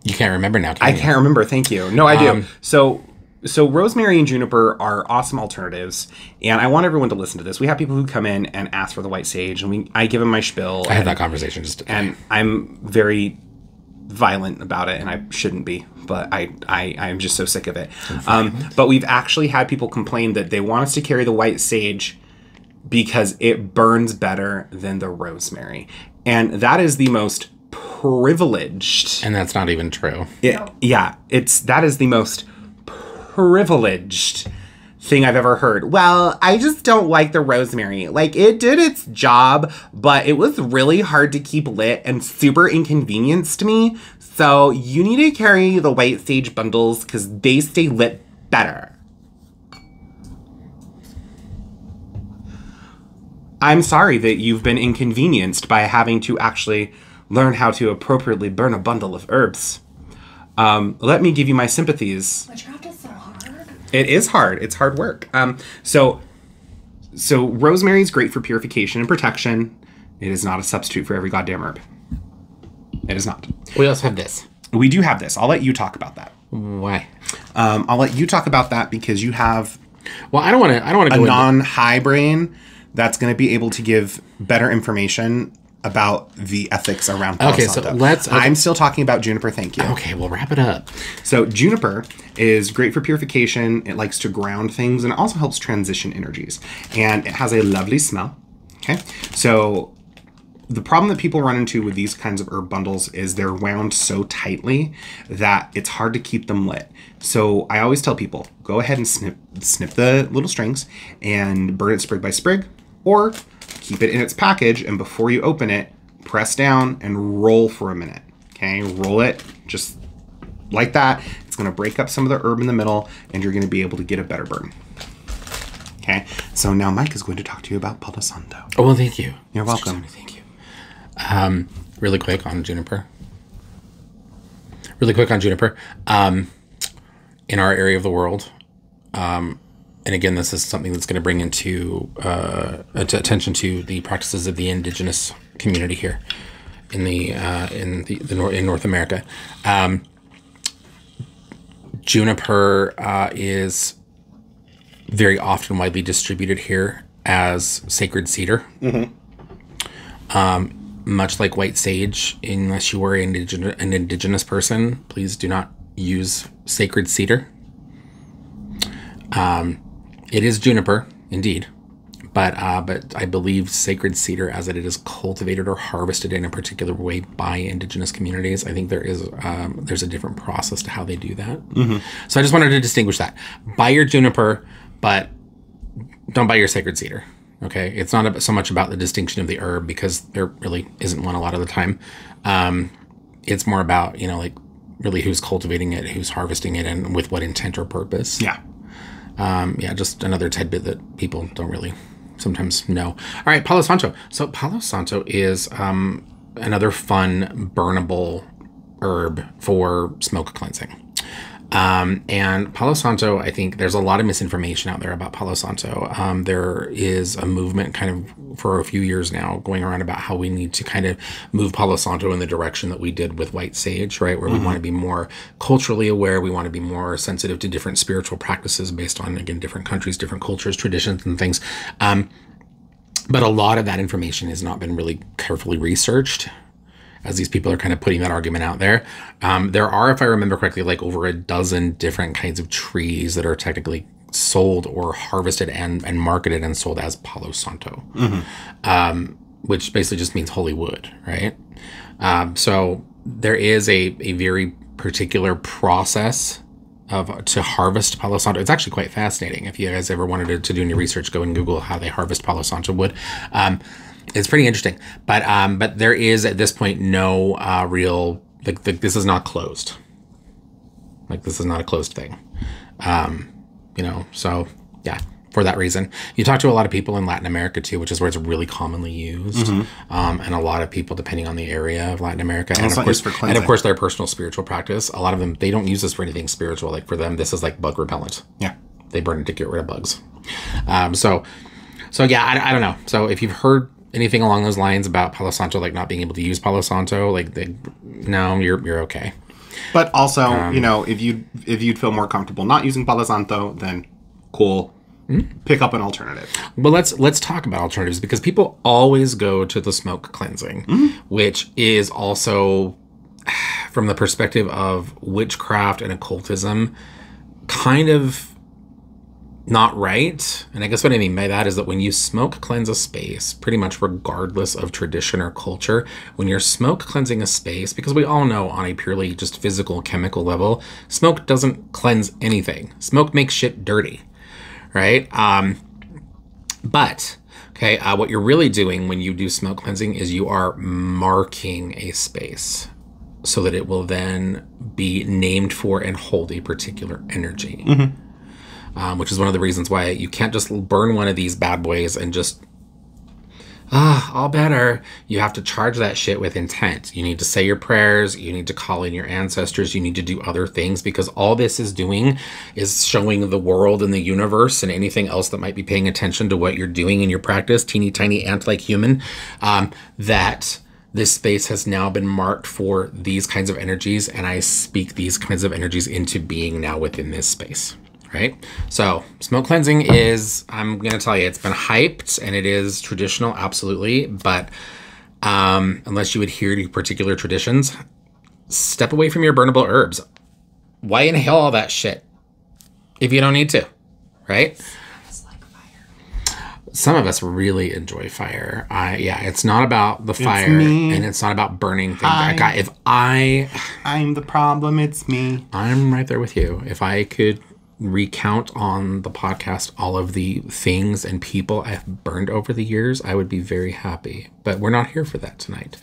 you can't remember now? Can I you? can't remember. Thank you. No, I do. Um, so, so rosemary and juniper are awesome alternatives, and I want everyone to listen to this. We have people who come in and ask for the white sage, and we I give them my spiel, I had that conversation just. and I'm very violent about it, and I shouldn't be, but I I I'm just so sick of it. Um, but we've actually had people complain that they want us to carry the white sage because it burns better than the rosemary, and that is the most privileged and that's not even true. it, yeah, it's that is the most privileged thing I've ever heard. Well, I just don't like the rosemary. Like it did its job, but it was really hard to keep lit and super inconvenienced me. So you need to carry the white sage bundles because they stay lit better. I'm sorry that you've been inconvenienced by having to actually learn how to appropriately burn a bundle of herbs. Um, let me give you my sympathies. Witchcraft is so hard. It is hard. It's hard work. Um, so, so rosemary is great for purification and protection. It is not a substitute for every goddamn herb. It is not. We also have this. We do have this. I'll let you talk about that. Why? Um, I'll let you talk about that because you have Well, I don't want to. I don't want to a go non-high brain that's going to be able to give better information about the ethics around Palo Okay, so let's- okay. I'm still talking about juniper. Thank you. Okay, we'll wrap it up. So juniper is great for purification. It likes to ground things and it also helps transition energies. And it has a lovely smell. Okay. So the problem that people run into with these kinds of herb bundles is they're wound so tightly that it's hard to keep them lit. So I always tell people, go ahead and snip snip the little strings and burn it sprig by sprig or keep it in its package and before you open it, press down and roll for a minute. Okay? Roll it just like that. It's going to break up some of the herb in the middle and you're going to be able to get a better burn. Okay? So now Mike is going to talk to you about Palo Santo. Oh well, thank you. You're welcome. Thank you. Um, really quick on juniper. Really quick on juniper. Um, in our area of the world, um, and again, this is something that's going to bring into uh, attention to the practices of the indigenous community here in the uh, in the, the nor- in North America. Um, juniper uh, is very often widely distributed here as sacred cedar much like white sage, unless you are an indigenous, an indigenous person, please do not use sacred cedar. Um, it is juniper, indeed, but uh, but I believe sacred cedar, as it is cultivated or harvested in a particular way by indigenous communities, I think there is um, there's a different process to how they do that. So I just wanted to distinguish that. Buy your juniper, but don't buy your sacred cedar. Okay, it's not so much about the distinction of the herb because there really isn't one a lot of the time. Um, it's more about you know like really who's cultivating it, who's harvesting it, and with what intent or purpose. Yeah. Um, yeah, just another tidbit that people don't really sometimes know. All right, Palo Santo. So Palo Santo is um, another fun burnable herb for smoke cleansing. Um, and Palo Santo, I think there's a lot of misinformation out there about Palo Santo. Um, there is a movement kind of for a few years now going around about how we need to kind of move Palo Santo in the direction that we did with White Sage, right? Where we want to be more culturally aware, we want to be more sensitive to different spiritual practices based on, again, different countries, different cultures, traditions, and things. Um, but a lot of that information has not been really carefully researched as these people are kind of putting that argument out there. Um, there are, if I remember correctly, like over a dozen different kinds of trees that are technically sold or harvested and, and marketed and sold as Palo Santo, um, which basically just means holy wood, right? Um, so there is a, a very particular process of to harvest Palo Santo. It's actually quite fascinating. If you guys ever wanted to, to do any research, go and Google how they harvest Palo Santo wood. Um, it's pretty interesting, but um, but there is at this point no uh, real like, like this is not closed. Like this is not a closed thing. Um, you know, so yeah, for that reason, you talk to a lot of people in Latin America too, which is where it's really commonly used, um, and a lot of people depending on the area of Latin America, and it's of course, for and of course their personal spiritual practice. A lot of them they don't use this for anything spiritual. Like for them, this is like bug repellent Yeah. they burn it to get rid of bugs. Um, so, so yeah, I, I don't know. So if you've heard anything along those lines about Palo Santo, like not being able to use Palo Santo, like they, no, you're you're okay. But also, Um, you know, if you if you'd feel more comfortable not using Palo Santo, then cool. Hmm? Pick up an alternative. But let's let's talk about alternatives because people always go to the smoke cleansing, which is also from the perspective of witchcraft and occultism, kind of not right. And I guess what I mean by that is that when you smoke cleanse a space, pretty much regardless of tradition or culture, when you're smoke cleansing a space, because we all know on a purely just physical chemical level, smoke doesn't cleanse anything. Smoke makes shit dirty right? Um, but okay, uh, what you're really doing when you do smoke cleansing is you are marking a space so that it will then be named for and hold a particular energy. Um, which is one of the reasons why you can't just burn one of these bad boys and just ah, all better. You have to charge that shit with intent. You need to say your prayers. You need to call in your ancestors. You need to do other things because all this is doing is showing the world and the universe and anything else that might be paying attention to what you're doing in your practice, teeny tiny ant like human, um, that this space has now been marked for these kinds of energies. And I speak these kinds of energies into being now within this space right? So, smoke cleansing is, I'm going to tell you, it's been hyped and it is traditional, absolutely. But um, unless you adhere to particular traditions, step away from your burnable herbs. Why inhale all that shit if you don't need to, right? It's like fire. Some of us really enjoy fire. I yeah, it's not about the fire me. and it's not about burning things. Hi. Like, I- if I I'm the problem. It's me. I'm right there with you. If I could recount on the podcast all of the things and people I've burned over the years, I would be very happy. But we're not here for that tonight.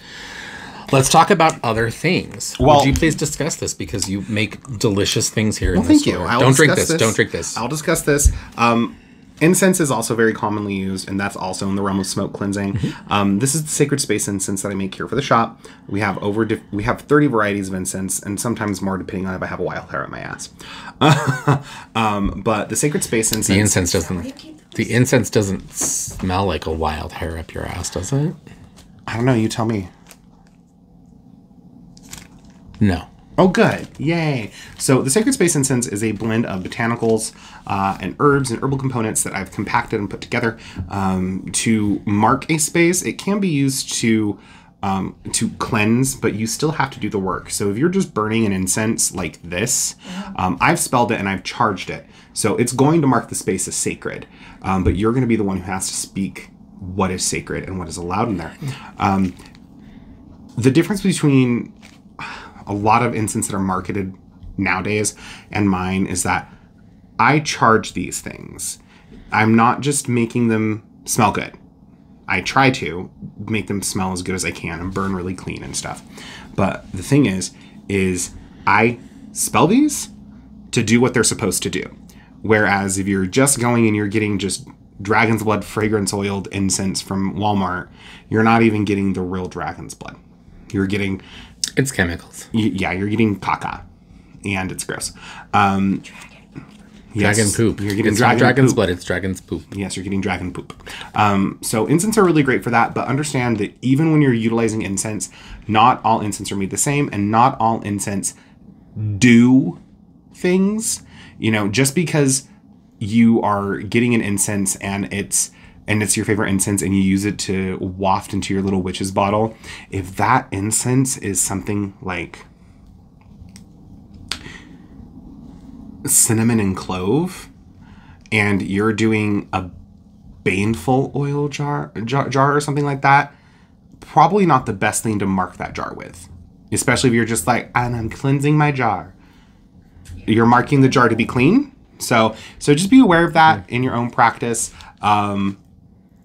Let's talk about other things. Well- would you please discuss this because you make delicious things here Well, in this thank you. store. I'll Don't drink discuss this. Don't drink this. I'll discuss this. Um, incense is also very commonly used, and that's also in the realm of smoke cleansing. Mm-hmm. Um, this is the sacred space incense that I make here for the shop. We have over dif- we have thirty varieties of incense, and sometimes more depending on if I have a wild hair on my ass. um, but the sacred space incense. the incense. incense Where do you doesn't. The incense doesn't smell like a wild hair up your ass, does it? I don't know. You tell me. No. Oh, good. Yay. So, the Sacred Space Incense is a blend of botanicals uh, and herbs and herbal components that I've compacted and put together um, to mark a space. It can be used to. Um, to cleanse, but you still have to do the work. So if you're just burning an incense like this, um, I've spelled it and I've charged it. So it's going to mark the space as sacred, um, but you're going to be the one who has to speak what is sacred and what is allowed in there. Um, the difference between a lot of incense that are marketed nowadays and mine is that I charge these things. I'm not just making them smell good. I try to make them smell as good as I can and burn really clean and stuff. But the thing is, is I spell these to do what they're supposed to do. Whereas if you're just going and you're getting just dragon's blood fragrance oiled incense from Walmart, you're not even getting the real dragon's blood. You're getting It's chemicals. y- yeah, you're getting caca, and it's gross. Um, yes, Dragon poop. You're getting it's dragon not dragon's poop. blood, it's dragon's poop. Yes, you're getting dragon poop. Um, so incense are really great for that, but understand that even when you're utilizing incense, not all incense are made the same, and not all incense do things. You know, just because you are getting an incense and it's and it's your favorite incense and you use it to waft into your little witch's bottle, if that incense is something like cinnamon and clove, and you're doing a baneful oil jar, jar jar or something like that, probably not the best thing to mark that jar with. Especially if you're just like, and I'm cleansing my jar. You're marking the jar to be clean. So so just be aware of that in your own practice. Um,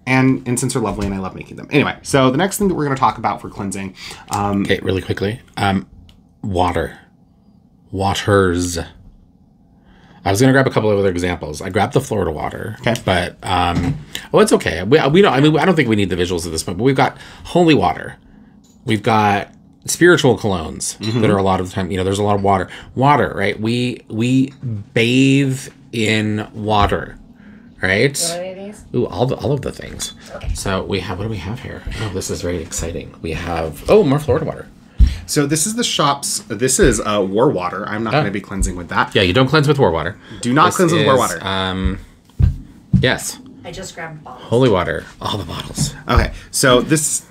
and incense are lovely and I love making them. Anyway, so the next thing that we're going to talk about for cleansing um, Okay, really quickly. Um, water, waters. I was gonna grab a couple of other examples. I grabbed the Florida water. Okay. But um, well, it's okay. We, we don't. I mean, I don't think we need the visuals at this point. But we've got holy water. We've got spiritual colognes that are a lot of the time. You know, there's a lot of water. Water, right? We we bathe in water, right? What are these? Ooh, all the, all of the things. Okay. So we have what do we have here? Oh, this is very exciting. We have oh more Florida water. So this is the shop's. This is uh, war water. I'm not going to be cleansing with that. Yeah, you don't cleanse with war water. Do not This cleanse with war water. Um, yes, I just grabbed bottles. holy water, all the bottles. Okay, so this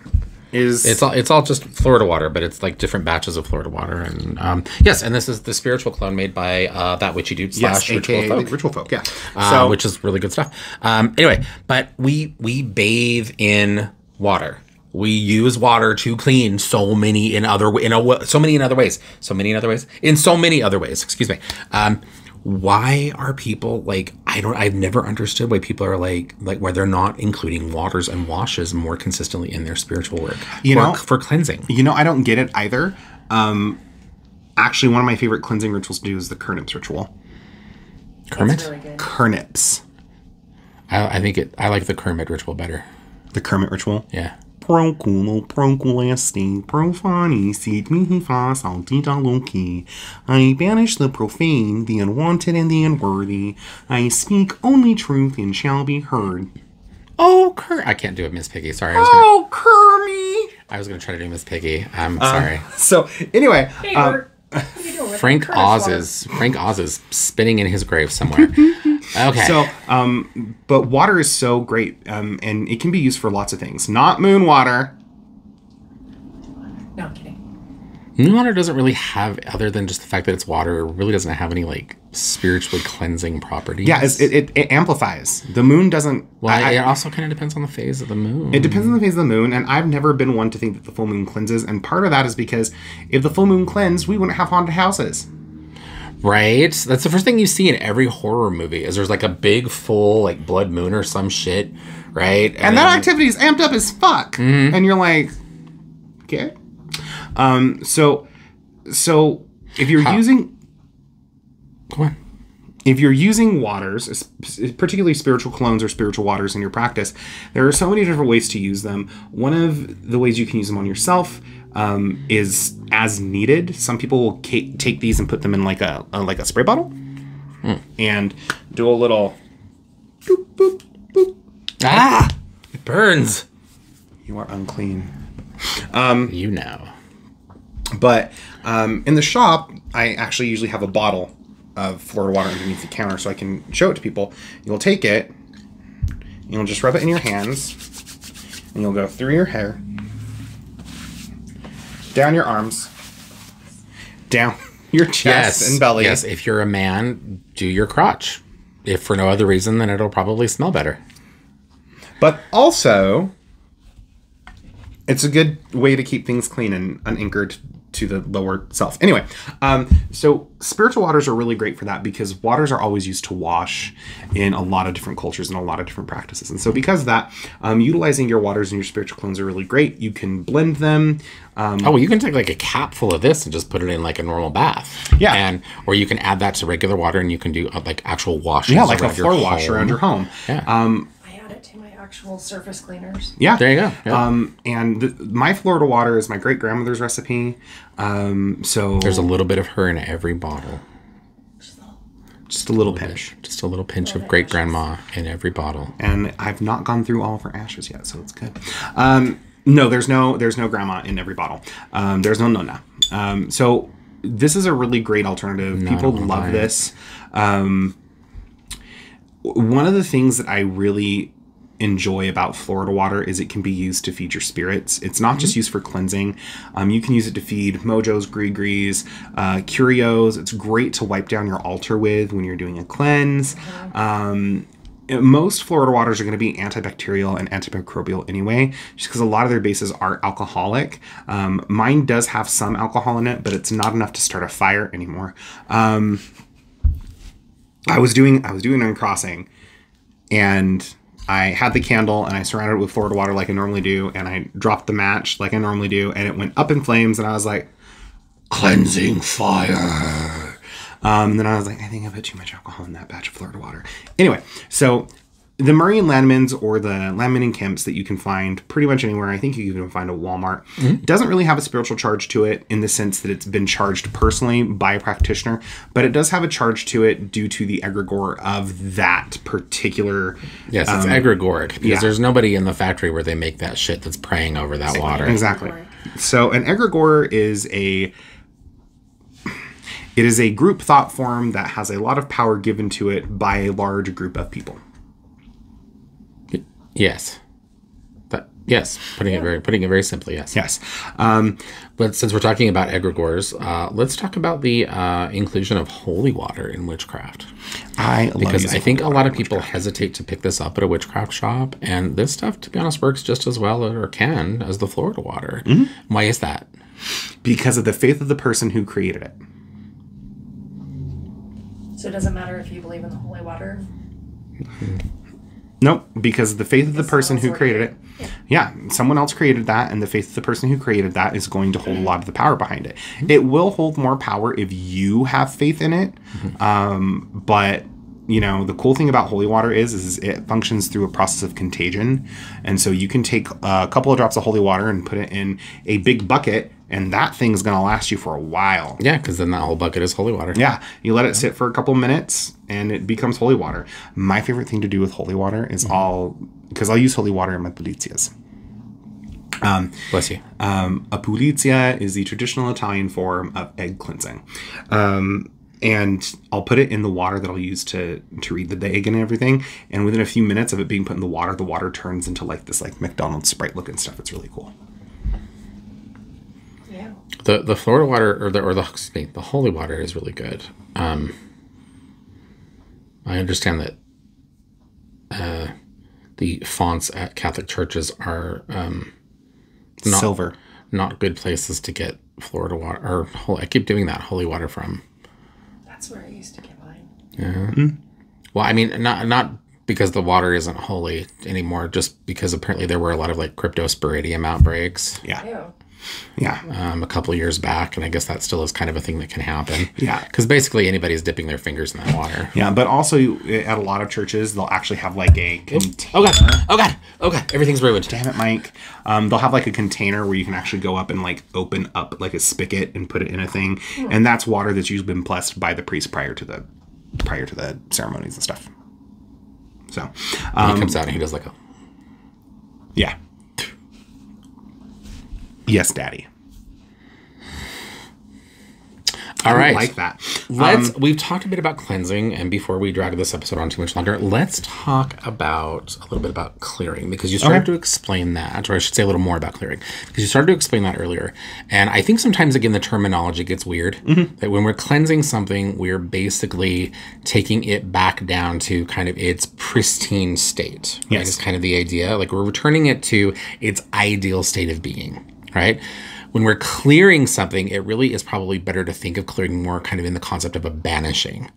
is It's all it's all just Florida water, but it's like different batches of Florida water, and um, yes, and this is the spiritual cologne made by uh, that witchy dude yes, slash ritual aka folk. ritual folk. Yeah. uh, So which is really good stuff. Um, anyway, but we we bathe in water. We use water to clean so many in other in a, so many in other ways. So many in other ways. In so many other ways. Excuse me. Um, why are people like I I don't. I've never understood why people are like like why they're not including waters and washes more consistently in their spiritual work. You for, know- for cleansing. You know, I don't get it either. Um, actually, one of my favorite cleansing rituals to do is the Khernips ritual. Kermit. That's really. Khernips. I, I think it. I like the Kermit ritual better. The Kermit ritual. Yeah. Proculo proculesti profani sit mihi fa saltita loci. I banish the profane, the unwanted, and the unworthy. I speak only truth and shall be heard. Oh, Ker. I can't do it, Miss Piggy. Sorry. I was gonna. Oh, Kermit! I was gonna try to do Miss Piggy. I'm sorry. So, anyway, Hey, um, Bert, what are you doing with Frank Oz is Frank Oz is spinning in his grave somewhere. Okay. So, um, but water is so great, um, and it can be used for lots of things. Not moon water. No, I'm kidding. Moon water doesn't really have, other than just the fact that it's water, it really doesn't have any like spiritually cleansing properties. Yeah, it, it, it amplifies. The moon doesn't. Well, I- I- it also kind of depends on the phase of the moon. It depends on the phase of the moon, and I've never been one to think that the full moon cleanses. And part of that is because if the full moon cleansed, we wouldn't have haunted houses. Right? That's the first thing you see in every horror movie. Is there's like a big full like blood moon or some shit, right? And that activity is amped up as fuck. And you're like, okay. Um. So, so if you're using come on. if you're using waters, particularly spiritual colognes or spiritual waters in your practice, there are so many different ways to use them. One of the ways you can use them on yourself um, is as needed. Some people will ca- take these and put them in like a, a like a spray bottle, and do a little. Boop, boop, boop. Ah, it burns. You are unclean. Um, You know. But um, in the shop, I actually usually have a bottle of Florida water underneath the counter so I can show it to people. You'll take it, you'll just rub it in your hands, and you'll go through your hair, down your arms, down your chest Yes, and belly. Yes, if you're a man, do your crotch. If for no other reason, then it'll probably smell better. But also, it's a good way to keep things clean and unanchored to the lower self. Anyway, um, so spiritual waters are really great for that because waters are always used to wash in a lot of different cultures and a lot of different practices. And so, because of that, um, utilizing your waters and your spiritual colognes are really great. You can blend them. Um, Oh, well, you can take like a cap full of this and just put it in like a normal bath. Yeah. and or you can add that to regular water and you can do uh, like actual washes. yeah, like a floor wash around your home. Yeah. Um, I add it to my actual surface cleaners. yeah. There you go. Yeah. Um, and th- my Florida water is my great grandmother's recipe. Um, so There's a little bit of her in every bottle. just a little pinch. Just a little pinch of great ashes. grandma in every bottle. and I've not gone through all of her ashes yet, so it's good. Um, no, there's no there's no grandma in every bottle. Um, there's no nonna. Um, so this is a really great alternative. People love this. Um, one of the things that I really enjoy about Florida water is it can be used to feed your spirits. It's not just used for cleansing. Um, you can use it to feed mojos, gree-grees, uh, curios. It's great to wipe down your altar with when you're doing a cleanse. Um, most Florida waters are going to be antibacterial and antimicrobial anyway, just because a lot of their bases are alcoholic. Um, mine does have some alcohol in it, but it's not enough to start a fire anymore. Um, I was doing I was doing uncrossing, and I had the candle and I surrounded it with Florida water like I normally do, and I dropped the match like I normally do, and it went up in flames, and I was like, cleansing fire. Um, and then I was like, I think I put too much alcohol in that batch of Florida water. Anyway, so the Murray and Lanmans or the Lanman and Kemps that you can find pretty much anywhere. I think you can even find at Walmart. Doesn't really have a spiritual charge to it in the sense that it's been charged personally by a practitioner, but it does have a charge to it due to the egregore of that particular. Yes, it's egregoric because Um, yeah. there's nobody in the factory where they make that shit that's praying over that water. Exactly. So an egregore is a it is a group thought form that has a lot of power given to it by a large group of people. Yes. But yes, putting it very putting it very simply, yes. Yes. Um, But since we're talking about egregores, uh, let's talk about the uh, inclusion of holy water in witchcraft. I Because using I think a lot of people hesitate to pick this up at a witchcraft shop, and this stuff, to be honest, works just as well or can as the Florida water. Mm-hmm. Why is that? because of the faith of the person who created it. So it doesn't matter if you believe in the holy water. Nope, because the faith of the person who created it. working. Yeah, someone else created that, and the faith of the person who created that is going to hold a lot of the power behind it. It will hold more power if you have faith in it. Um, but you know, the cool thing about holy water is, is it functions through a process of contagion, and so you can take a couple of drops of holy water and put it in a big bucket, and that thing's going to last you for a while. Yeah, because then that whole bucket is holy water. Yeah, you let it sit for a couple minutes and it becomes holy water. My favorite thing to do with holy water is all because I'll use holy water in my pulizias. Bless you. Um, a pulizia is the traditional Italian form of egg cleansing. Um, and I'll put it in the water that I'll use to to read the egg and everything. And within a few minutes of it being put in the water, the water turns into like this like McDonald's Sprite looking stuff. It's really cool. Yeah. The the Florida water or the or the excuse me, the holy water is really good. Um, I understand that uh, the fonts at Catholic churches are um, Not- Silver. not good places to get Florida water or hol- I keep doing that holy water from. That's where I used to get mine. Yeah, Well, I mean, not not because the water isn't holy anymore, just because apparently there were a lot of like cryptosporidium outbreaks Yeah. Ew. Yeah. um, a couple years back, and I guess that still is kind of a thing that can happen. Yeah. because basically anybody's dipping their fingers in that water. Yeah, but also you- at a lot of churches, they'll actually have like a container. Oh god! Oh god! Oh god! Everything's ruined. Damn it, Mike. Um, they'll have like a container where you can actually go up and like open up like a spigot and put it in a thing, and that's water that's usually been blessed by the priest prior to the prior to the ceremonies and stuff. So, he um, comes out and he does like a. yeah. Yes, Daddy. All I right. like that. Let's. Um, we've talked a bit about cleansing, and before we drag this episode on too much longer, let's talk about a little bit about clearing because you started Okay. to explain that, or I should say a little more about clearing because you started to explain that earlier. And I think sometimes again the terminology gets weird. Mm-hmm. That when we're cleansing something, we're basically taking it back down to kind of its pristine state. Right? Yes. Is kind of the idea. Like we're returning it to its ideal state of being. Right when we're clearing something, it really is probably better to think of clearing more kind of in the concept of a banishing,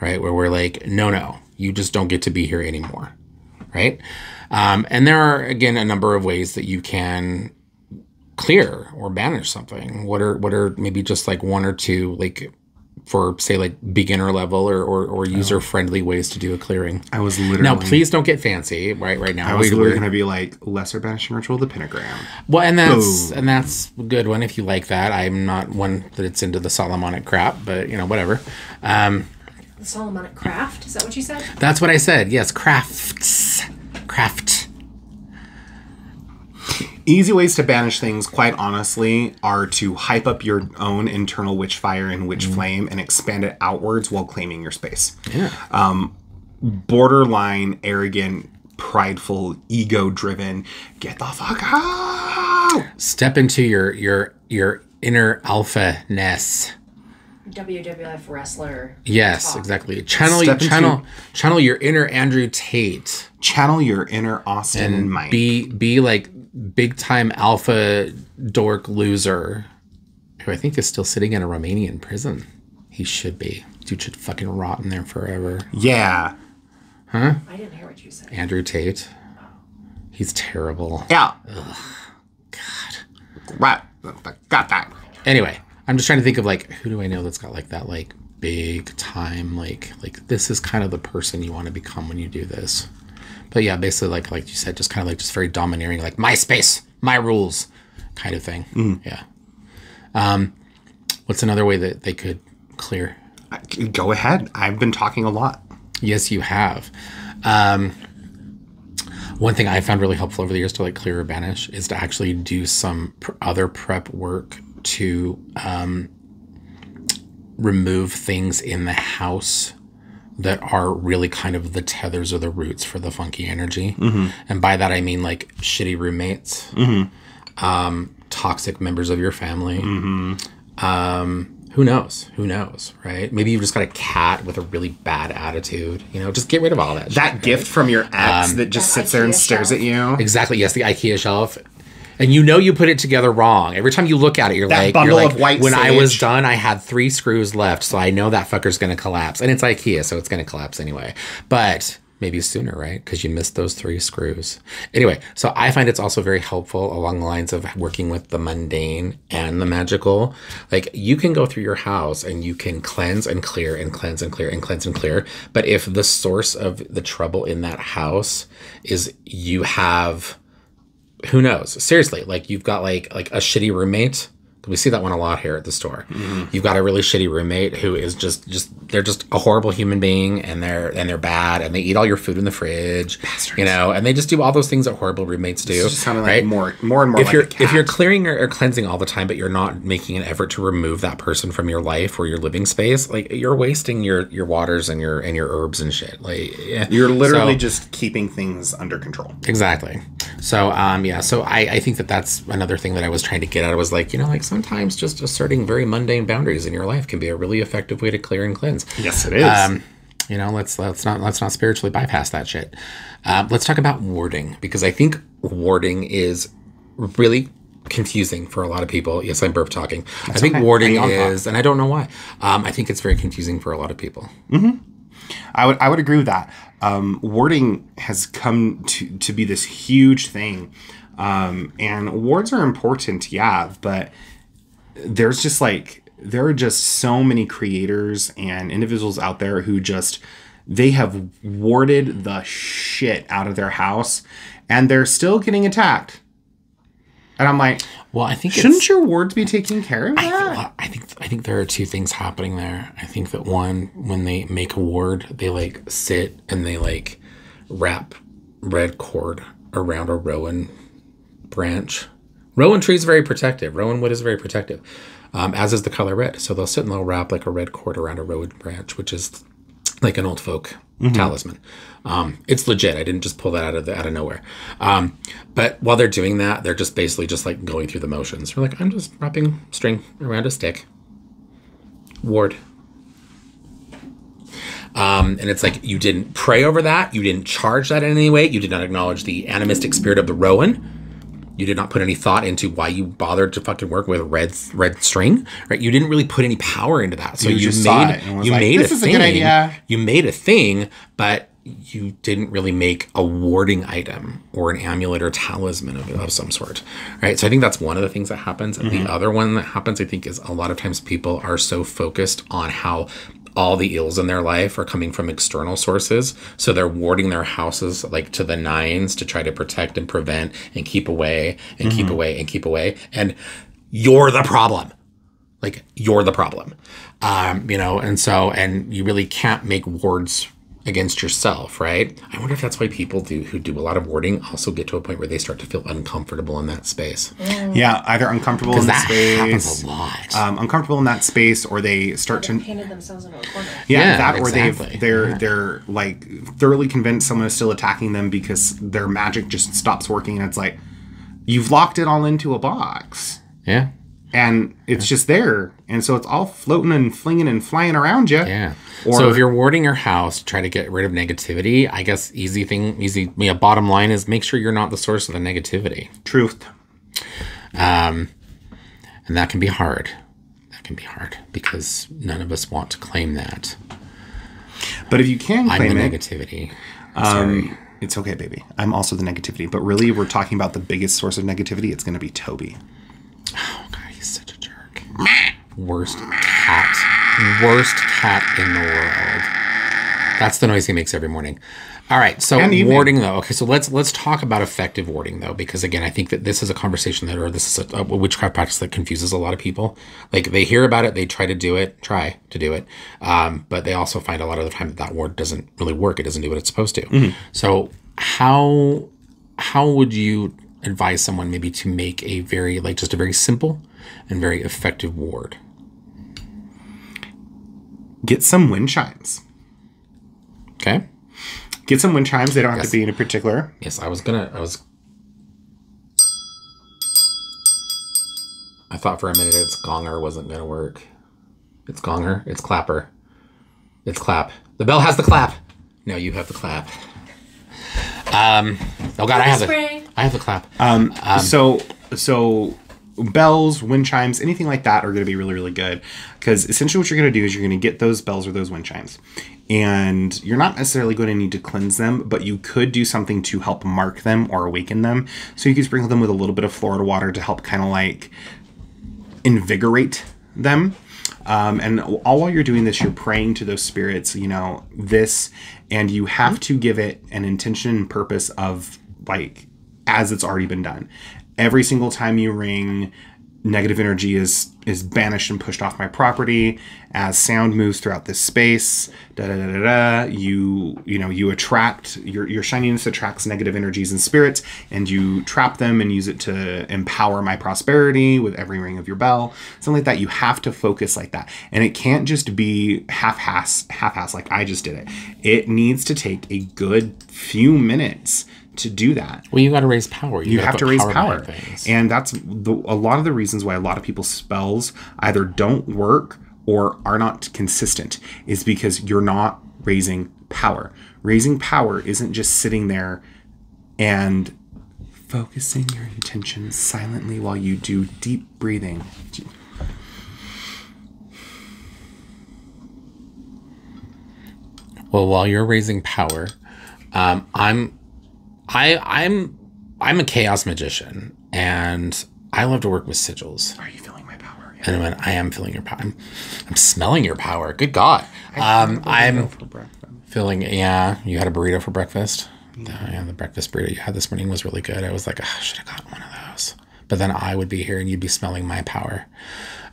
right? Where we're like, no, no, you just don't get to be here anymore, right? Um, and there are again a number of ways that you can clear or banish something. What are what are maybe just like one or two like for say like beginner level or or, or user friendly ways to do a clearing. I was literally. Now, please don't get fancy, right? Right now, I was We- literally we're- going to be like lesser banishing ritual, the pentagram. well, and that's Boom. and that's a good one if you like that. I'm not one that's into the Solomonic crap, but you know whatever. Um, The Solomonic craft. Is that what you said? that's what I said. Yes, crafts, craft. Easy ways to banish things, quite honestly, are to hype up your own internal witch fire and witch mm-hmm. flame and expand it outwards while claiming your space. Yeah. Um, borderline, arrogant, prideful, ego driven. Get the fuck out! Step into your your your inner alpha ness. WWF wrestler. Yes, talk. exactly. Channel Step into- channel channel your inner Andrew Tate Channel your inner Austin and Mike. be be like big time alpha dork loser who I think is still sitting in a Romanian prison. He should be. Dude should fucking rot in there forever. yeah. Huh? I didn't hear what you said. Andrew Tate. He's terrible. Yeah. Ugh. God. Right. Got that. Anyway, I'm just trying to think of like who do I know that's got like that like big time like like this is kind of the person you want to become when you do this. But yeah, basically like like you said, just kind of like just very domineering, like my space, my rules, kind of thing. Yeah. Um, what's another way that they could clear? Go ahead. I've been talking a lot. Yes, you have. Um, one thing I found really helpful over the years to like clear or banish is to actually do some pr- other prep work to um, remove things in the house that are really kind of the tethers or the roots for the funky energy. And by that I mean like shitty roommates, um, toxic members of your family. Um, who knows? Who knows, right? Maybe you've just got a cat with a really bad attitude. You know, just get rid of all that. shit, That right? gift from your ex that just That sits there and IKEA stares at you. Exactly. Yes, the IKEA shelf. And you know you put it together wrong. Every time you look at it, you're That like, bundle you're like of white when I was done, I had three screws left, so I know that fucker's gonna collapse. And it's IKEA, so it's gonna collapse anyway. But maybe sooner, right? Because you missed those three screws. Anyway, so I find it's also very helpful along the lines of working with the mundane and the magical. Like you can go through your house and you can cleanse and clear and cleanse and clear and cleanse and clear. But if the source of the trouble in that house is you have who knows? Seriously, like you've got like like a shitty roommate. We see that one a lot here at the store. You've got a really shitty roommate who is just just they're just a horrible human being and they're and they're bad and they eat all your food in the fridge. You know, and they just do all those things that horrible roommates do. It just sounded like right? more, more and more if like you're if you're clearing or, or cleansing all the time, but you're not making an effort to remove that person from your life or your living space, like you're wasting your your waters and your and your herbs and shit. Like yeah. You're literally So- just keeping things under control. Exactly. So um yeah, so I, I think that that's another thing that I was trying to get at. I was like, you know, like sometimes just asserting very mundane boundaries in your life can be a really effective way to clear and cleanse. Yes, it is. Um, you know, let's let's not let's not spiritually bypass that shit. Um, let's talk about warding because I think warding is really confusing for a lot of people. Yes, I'm burp talking. I think okay. warding is, and I don't know why. Um, I think it's very confusing for a lot of people. I would I would agree with that. Um, warding has come to to be this huge thing, um, and wards are important, yeah. But there's just like there are just so many creators and individuals out there who just they have warded the shit out of their house, and they're still getting attacked. And I'm like, Well, I think shouldn't your wards be taking care of that? I think I think there are two things happening there. I think that one, when they make a ward, they like sit and they like wrap red cord around a rowan branch. Rowan tree is very protective. Rowan wood is very protective, um, as is the color red. So they'll sit and they'll wrap like a red cord around a rowan branch, which is like an old folk talisman. Um, it's legit. I didn't just pull that out of the, out of nowhere. Um, but while they're doing that, they're just basically just like going through the motions. They're like, I'm just wrapping string around a stick. Ward. Um, and it's like you didn't pray over that. You didn't charge that in any way. You did not acknowledge the animistic spirit of the Rowan. You did not put any thought into why you bothered to fucking work with red red string, right? You didn't really put any power into that. So You you, made it and was you like, made "This a is a thing. good idea." You made a thing, but you didn't really make a warding item or an amulet or talisman of, of some sort, right? So I think that's one of the things that happens. And Mm-hmm. the other one that happens, I think, is a lot of times people are so focused on how all the ills in their life are coming from external sources. So they're warding their houses like to the nines to try to protect and prevent and keep away and keep Mm-hmm. away and keep away. And you're the problem like you're the problem um you know and so and you really can't make wards against yourself right? I wonder if that's why people do who do a lot of warding also get to a point where they start to feel uncomfortable in that space. Yeah, either uncomfortable in the that happens space, a lot. um, uncomfortable in that space, or they start to painted themselves into a corner. Yeah, Yeah, that or they've they're they're like thoroughly convinced someone is still attacking them because their magic just stops working and it's like you've locked it all into a box. Yeah and it's just there and so it's all floating and flinging and flying around you. yeah Or- so if you're warding your house to try to get rid of negativity i guess easy thing easy yeah bottom line is make sure you're not the source of the negativity Truth. Um, and that can be hard that can be hard because none of us want to claim that But if you can i'm claim the it, negativity um, it's okay, baby. I'm also the negativity. But really, we're talking about the biggest source of negativity. It's going to be Toby. He's such a jerk. Worst cat. Worst cat in the world. That's the noise he makes every morning. All right, so warding though. Okay, so let's let's talk about effective warding though, because again, I think that this is a conversation that, or this is a, a witchcraft practice that confuses a lot of people. Like they hear about it, they try to do it, try to do it, um, but they also find a lot of the time that that ward doesn't really work. It doesn't do what it's supposed to. Mm-hmm. So how how would you advise someone maybe to make a very like just a very simple and very effective ward? Get some wind chimes. Okay. Get some wind chimes. They don't have Yes. to be in a particular. Yes, I was gonna. I was. I thought for a minute it's gonger wasn't gonna work. It's gonger. It's clapper. It's clap. The bell has the clap. No, you have the clap. Um. Oh God, I have the. Spray. I have the clap. Um so so bells, wind chimes, anything like that are going to be really, really good. Because essentially, what you're going to do is you're going to get those bells or those wind chimes, and you're not necessarily going to need to cleanse them, but you could do something to help mark them or awaken them. So you could sprinkle them with a little bit of Florida water to help kind of like invigorate them. Um, and all while you're doing this, you're praying to those spirits, you know, this, and you have to give it an intention and purpose of like as it's already been done. Every single time you ring, negative energy is is banished and pushed off my property. As sound moves throughout this space da da da da, da you you know you attract your your shininess attracts negative energies and spirits and you trap them and use it to empower my prosperity with every ring of your bell. Something like that. You have to focus like that. And it can't just be half-ass half-ass like i just did it. It needs to take a good few minutes to do that. Well, you got to raise power. you gotta have to raise behind power and that's the, a lot of the reasons why a lot of people's spells either don't work or are not consistent is because you're not raising power. Raising power isn't just sitting there and focusing your intention silently while you do deep breathing. Well, while you're raising power, um, I'm, I, I'm, I'm a chaos magician, and I love to work with sigils. are you feeling my power And when I am feeling your power, I'm, I'm smelling your power. Good God. Um, I'm feeling. Yeah, you had a burrito for breakfast. The, yeah, the breakfast burrito you had this morning was really good. I was like, oh, I should have gotten one of those. But then I would be here and you'd be smelling my power.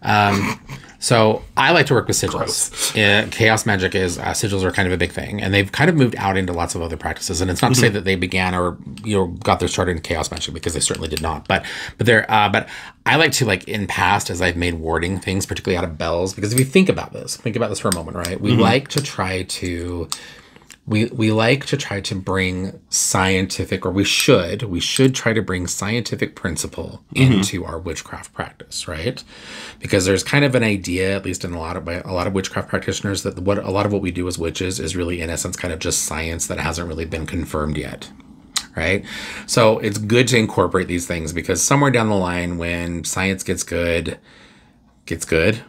Um, so I like to work with sigils. Yeah, chaos magic is uh, sigils are kind of a big thing, and they've kind of moved out into lots of other practices. And it's not to say that they began or you know got their start in chaos magic because they certainly did not. But but they're uh, but I like to like in past as I've made warding things, particularly out of bells, because if you think about this, think about this for a moment, right? We like to try to we we like to try to bring scientific or we should we should try to bring scientific principle mm-hmm. into our witchcraft practice right? Because there's kind of an idea at least in a lot of a lot of witchcraft practitioners that what a lot of what we do as witches is really in essence kind of just science that hasn't really been confirmed yet right? So it's good to incorporate these things because somewhere down the line when science gets good gets good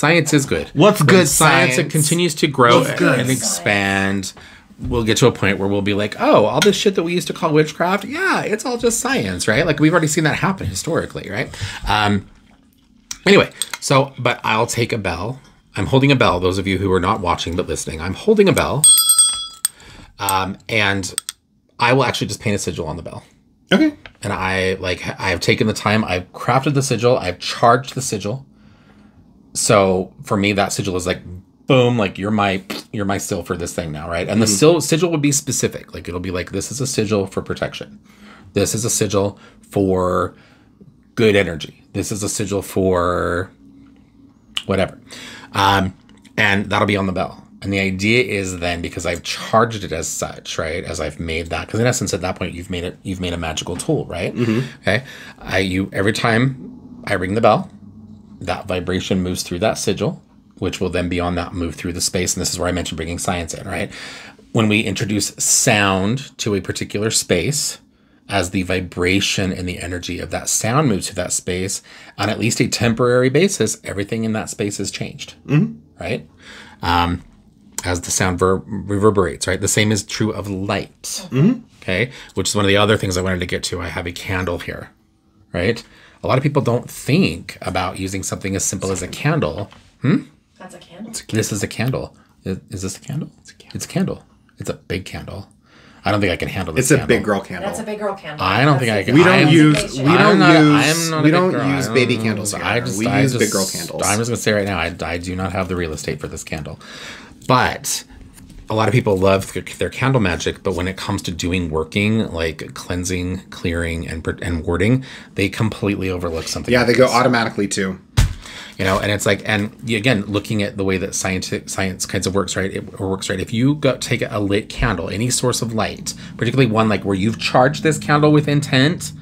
science is good. What's good science, science? it continues to grow good? and expand. We'll get to a point where we'll be like oh all this shit that we used to call witchcraft yeah it's all just science right? Like we've already seen that happen historically right? Um anyway so but i'll take a bell. I'm holding a bell those of you who are not watching but listening. I'm holding a bell um and i will actually just paint a sigil on the bell. Okay. And I like I've taken the time, I've crafted the sigil, I've charged the sigil. So for me, that sigil is like boom, like you're my you're my seal for this thing now, right? And the sil- sigil would be specific, like it'll be like this is a sigil for protection, this is a sigil for good energy, this is a sigil for whatever, um, and that'll be on the bell. And the idea is then because I've charged it as such, right? As I've made that, because in essence, at that point, you've made it, you've made a magical tool, right? Okay. I you every time I ring the bell, that vibration moves through that sigil, which will then be on that move through the space. And this is where I mentioned bringing science in, right? When we introduce sound to a particular space, as the vibration and the energy of that sound moves to that space on at least a temporary basis, everything in that space is changed, right? Um, as the sound ver- reverberates, right? The same is true of light, okay? Which is one of the other things I wanted to get to. I have a candle here, right? A lot of people don't think about using something as simple as a candle. Hmm? That's a candle. This is a candle. Is, is this a candle? It's a candle. It's a candle. It's a big candle. I don't think I can handle this. it's a candle. big girl candle That's a big girl candle. I don't That's think I can- we don't am- use we don't not use I'm not we big don't girl. I use baby candles here. I just, we I use just, big girl candles. I'm just gonna say right now, I, I do not have the real estate for this candle, but a lot of people love their, their candle magic. But when it comes to doing working like cleansing, clearing, and and warding, they completely overlook something. yeah, like they go this automatically too. you know and it's like and again looking at the way that scientific science kinds of works right it works right if you go take a lit candle any source of light particularly one like where you've charged this candle with intent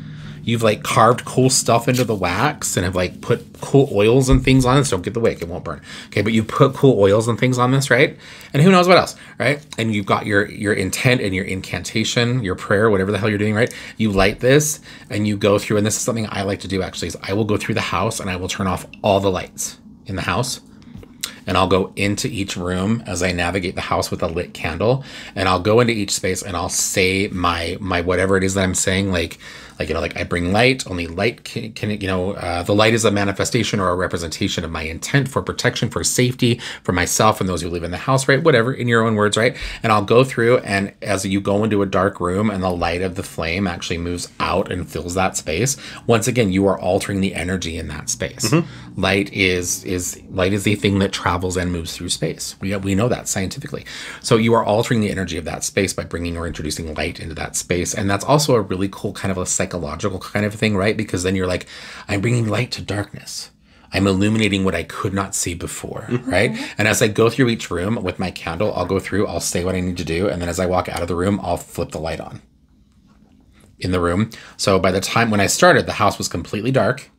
you've like carved cool stuff into the wax and have like put cool oils and things on this. Don't get the wick, it won't burn. Okay, but you put cool oils and things on this, right? And who knows what else, right? And you've got your your intent and your incantation, your prayer, whatever the hell you're doing, right? You light this and you go through, and this is something I like to do actually, is I will go through the house and I will turn off all the lights in the house and I'll go into each room as I navigate the house with a lit candle and I'll go into each space and I'll say my my whatever it is that I'm saying like like you know like I bring light only light can, can you know uh, the light is a manifestation or a representation of my intent for protection for safety for myself and those who live in the house right? Whatever in your own words right? And I'll go through and as you go into a dark room and the light of the flame actually moves out and fills that space once again you are altering the energy in that space. Light is is light is a thing that travels and moves through space. We, we know that scientifically. So you are altering the energy of that space by bringing or introducing light into that space. And that's also a really cool kind of a psychological kind of thing right because then you're like i'm bringing light to darkness I'm illuminating what I could not see before, right? And as I go through each room with my candle, I'll go through, I'll say what I need to do, and then as I walk out of the room, I'll flip the light on in the room. So by the time when I started, the house was completely dark.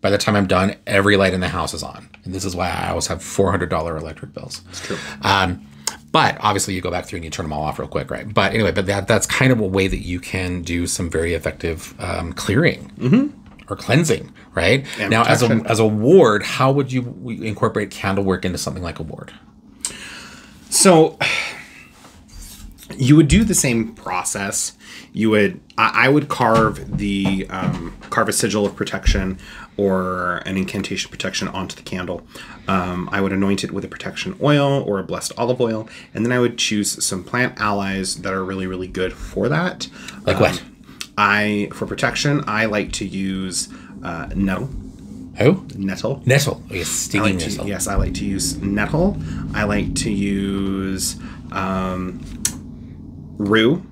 By the time I'm done, every light in the house is on. And this is why I always have $400 electric bills. It's true. Um, but obviously, you go back through and you turn them all off real quick, right? But anyway, but that that's kind of a way that you can do some very effective um, clearing or cleansing, right? And now, as a as a ward, how would you incorporate candle work into something like a ward? So you would do the same process. You would I, I would carve the um, carve a sigil of protection or an incantation protection onto the candle. Um, I would anoint it with a protection oil or a blessed olive oil, and then I would choose some plant allies that are really really good for that. Like Um, what? I for protection I like to use uh, nettle. Who? Nettle. Nettle. Oh, yes, stinging like to, yes, I like to use nettle. I like to use um, rue.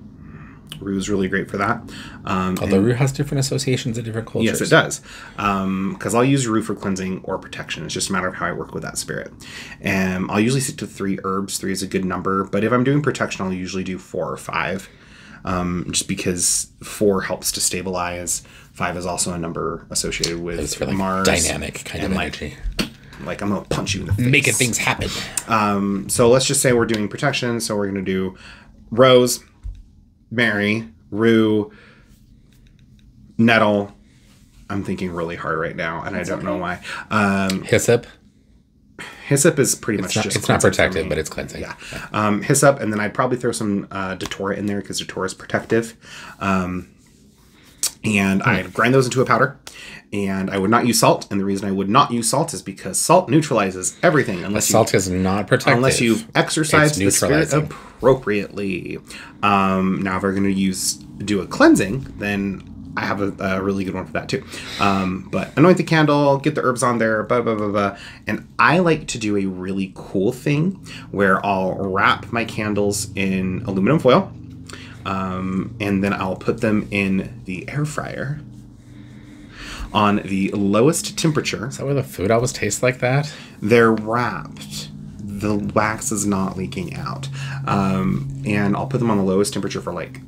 Rue is really great for that. Um, Although rue has different associations in different cultures. yes, it does. Because I'll use rue for cleansing or protection. It's just a matter of how I work with that spirit. And I'll usually stick to three herbs. Three is a good number. But if I'm doing protection, I'll usually do four or five. Um, just because four helps to stabilize. Five is also a number associated with like Mars. dynamic kind and, of like, energy. Like I'm gonna punch you in the face. Making things happen. So let's just say we're doing protection. So we're going to do Rose, Mary, Rue, Nettle. I'm thinking really hard right now, and I don't know why. Um, Hyssop. hyssop is pretty much It's not, just it's not protective, but it's cleansing. yeah. Um, hyssop, and then I'd probably throw some uh, Datura in there because Datura is protective. Um, and Hmm. I'd grind those into a powder. And I would not use salt. And the reason I would not use salt is because salt neutralizes everything unless you Salt is not protective. unless you've exercised the It's spirit appropriately. Um, now, if we're going to use do a cleansing, then I have a, a really good one for that too. Um, but anoint the candle, get the herbs on there, blah blah blah blah. And I like to do a really cool thing where I'll wrap my candles in aluminum foil, um, and then I'll put them in the air fryer on the lowest temperature Is that why the food always tastes like that? they're wrapped. The wax is not leaking out. Um, and I'll put them on the lowest temperature for like,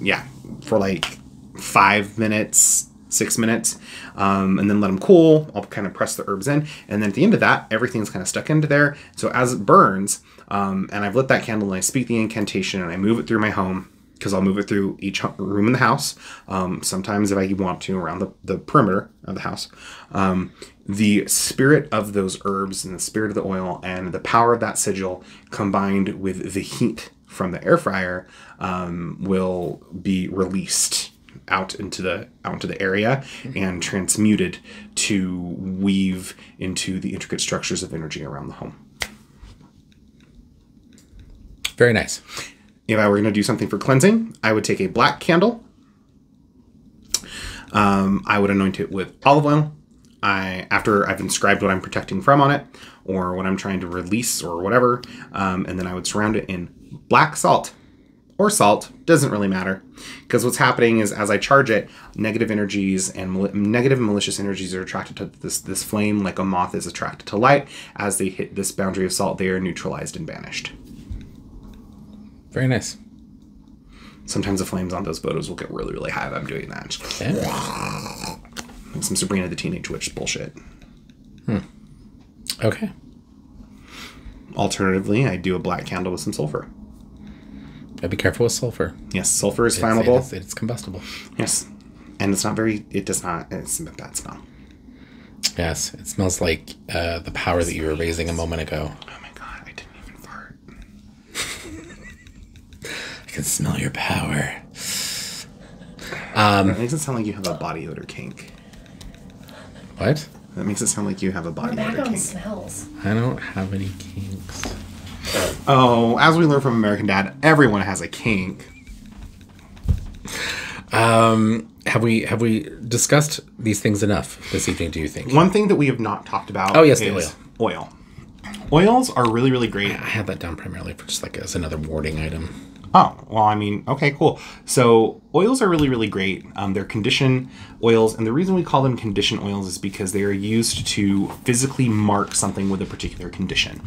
yeah, for like five minutes, six minutes, um, and then let them cool. I'll kind of press the herbs in. And then at the end of that, everything's kind of stuck into there. So as it burns, um, and I've lit that candle and I speak the incantation and I move it through my home because I'll move it through each room in the house. Um, sometimes, if I want to, around the, the perimeter of the house. Um, the spirit of those herbs and the spirit of the oil and the power of that sigil combined with the heat from the air fryer um, will be released out into the out into the area and transmuted to weave into the intricate structures of energy around the home. Very nice. If I were going to do something for cleansing, I would take a black candle. Um, I would anoint it with olive oil. I after I've inscribed what I'm protecting from on it, or what I'm trying to release, or whatever, um, and then I would surround it in black salt or salt doesn't really matter because what's happening is as I charge it, negative energies and mal- negative and malicious energies are attracted to this this flame like a moth is attracted to light. As they hit this boundary of salt, they are neutralized and banished. Very nice. Sometimes the flames on those photos will get really, really high if I'm doing that. Yeah. Like some Sabrina the Teenage Witch bullshit. Hmm. Okay. Alternatively, I do a black candle with some sulfur. But be careful with sulfur. Yes, sulfur is It's- flammable. It's, it's combustible. Yes. And it's not very, it does not, it's a bad smell. Yes, it smells like uh, the power that you were raising a moment ago. Oh my god, I didn't even fart. I can smell your power. That makes it sound like you have a body odor kink. What? That makes it sound like you have a We're body back odor on kink. smells. I don't have any kinks. Oh, as we learned from American Dad, everyone has a kink. Um, Have we have we discussed these things enough this evening? Do you think? One thing that we have not talked about Oh, yes, the is oil. Oils are really, really great. I had that down primarily for just like as another warding item. Oh, well, I mean, okay, cool. So, oils are really, really great. Um, they're condition oils, and the reason we call them condition oils is because they are used to physically mark something with a particular condition.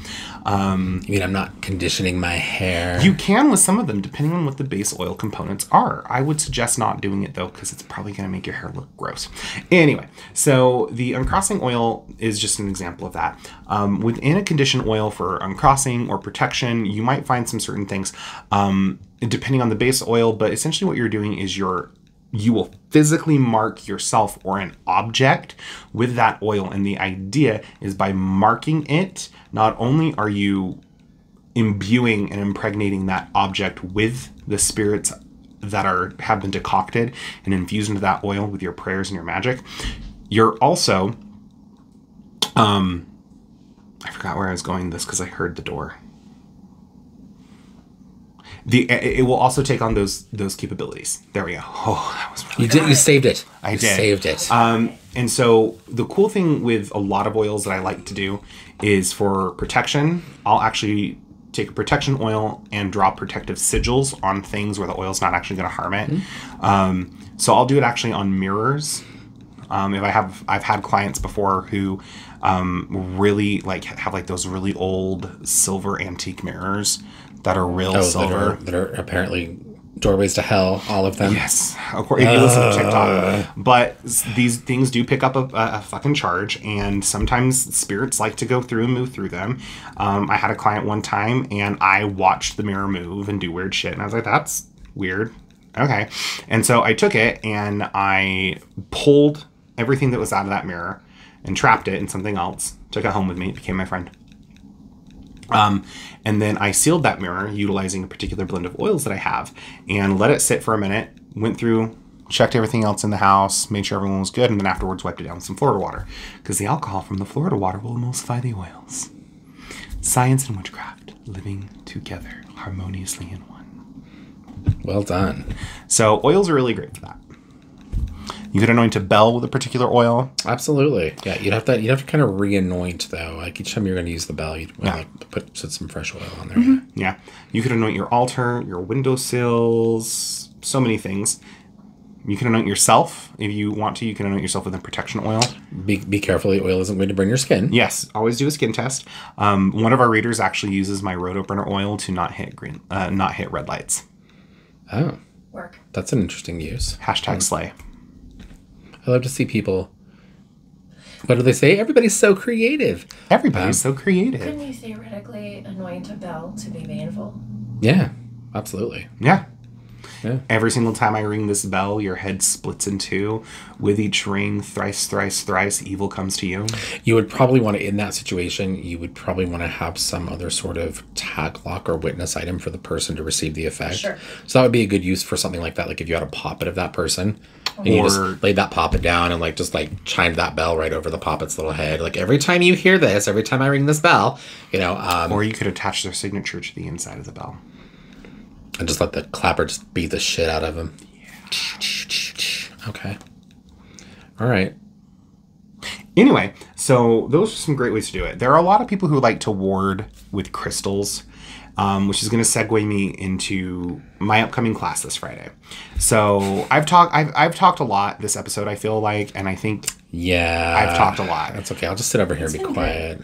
Um, You mean I'm not conditioning my hair? you can with some of them, depending on what the base oil components are. I would suggest not doing it though, because it's probably going to make your hair look gross. Anyway, so the uncrossing oil is just an example of that. Um, within a condition oil for uncrossing or protection, you might find some certain things, um, depending on the base oil. But essentially, what you're doing is you're you will physically mark yourself or an object with that oil, and the idea is by marking it, not only are you imbuing and impregnating that object with the spirits that are have been decocted and infused into that oil with your prayers and your magic you're also um i forgot where i was going this because i heard the door the it will also take on those those capabilities there we go oh that was really you did. You saved it. I You did. Saved it. um, and so the cool thing with a lot of oils that I like to do is for protection, I'll actually take a protection oil and draw protective sigils on things where the oil's not actually going to harm it. Um, so I'll do it actually on mirrors. Um, if I have, I've had clients before who um, really like have like those really old silver antique mirrors that are real oh, that silver. are, that are apparently doorways to hell. All of them. Yes, of course. If you listen to TikTok, but these things do pick up a, a, a fucking charge, and sometimes spirits like to go through and move through them. Um, I had a client one time, and I watched the mirror move and do weird shit, and I was like, "That's weird." Okay, and so I took it and I pulled everything that was out of that mirror and trapped it in something else. Took it home with me. It became my friend. Um, and then I sealed that mirror utilizing a particular blend of oils that I have and let it sit for a minute. Went through, checked everything else in the house, made sure everyone was good, and then afterwards wiped it down with some Florida water because the alcohol from the Florida water will emulsify the oils. Science and witchcraft living together harmoniously in one. Well done. So, oils are really great for that. You could anoint a bell with a particular oil. Absolutely. Yeah, you'd have to you'd have to kind of re-anoint though. Like each time you're going to use the bell, you'd Yeah. like put, put some fresh oil on there. yeah. Yeah. You could anoint your altar, your windowsills, so many things. You can anoint yourself if you want to. You can anoint yourself with a protection oil. Be, be careful. The oil isn't going to burn your skin. Yes, always do a skin test. Um, one of our readers actually uses my road opener oil to not hit green, uh, not hit red lights. Oh, Work. that's an interesting use. Hashtag slay. I love to see people. What do they say? Everybody's so creative. Everybody's um, so creative. Couldn't you theoretically anoint a bell to be baneful? Yeah, absolutely. Yeah. Yeah. Every single time I ring this bell, your head splits in two. With each ring, thrice, thrice, thrice, evil comes to you. You would probably want to, in that situation, you would probably want to have some other sort of tag lock or witness item for the person to receive the effect. Sure. So that would be a good use for something like that. Like if you had a poppet of that person, and you just laid that poppet down and like just like chimed that bell right over the poppet's little head. Like every time you hear this, every time I ring this bell, you know, um, Or you could attach their signature to the inside of the bell. and just let the clapper just beat the shit out of him. Okay. All right. Anyway, so those are some great ways to do it. There are a lot of people who like to ward with crystals, um, which is going to segue me into my upcoming class this Friday. So I've talked, I've, I've talked a lot this episode. I feel like, and I think, Yeah. I've talked a lot. That's okay. I'll just sit over here and be been quiet.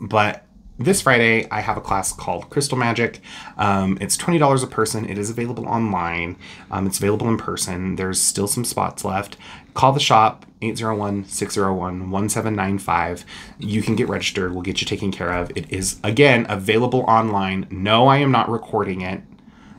but this Friday, I have a class called Crystal Magic. Um, it's twenty dollars a person. It is available online. Um, it's available in person. There's still some spots left. Call the shop 801-601-1795. You can get registered. We'll get you taken care of. It is again available online. No, I am not recording it.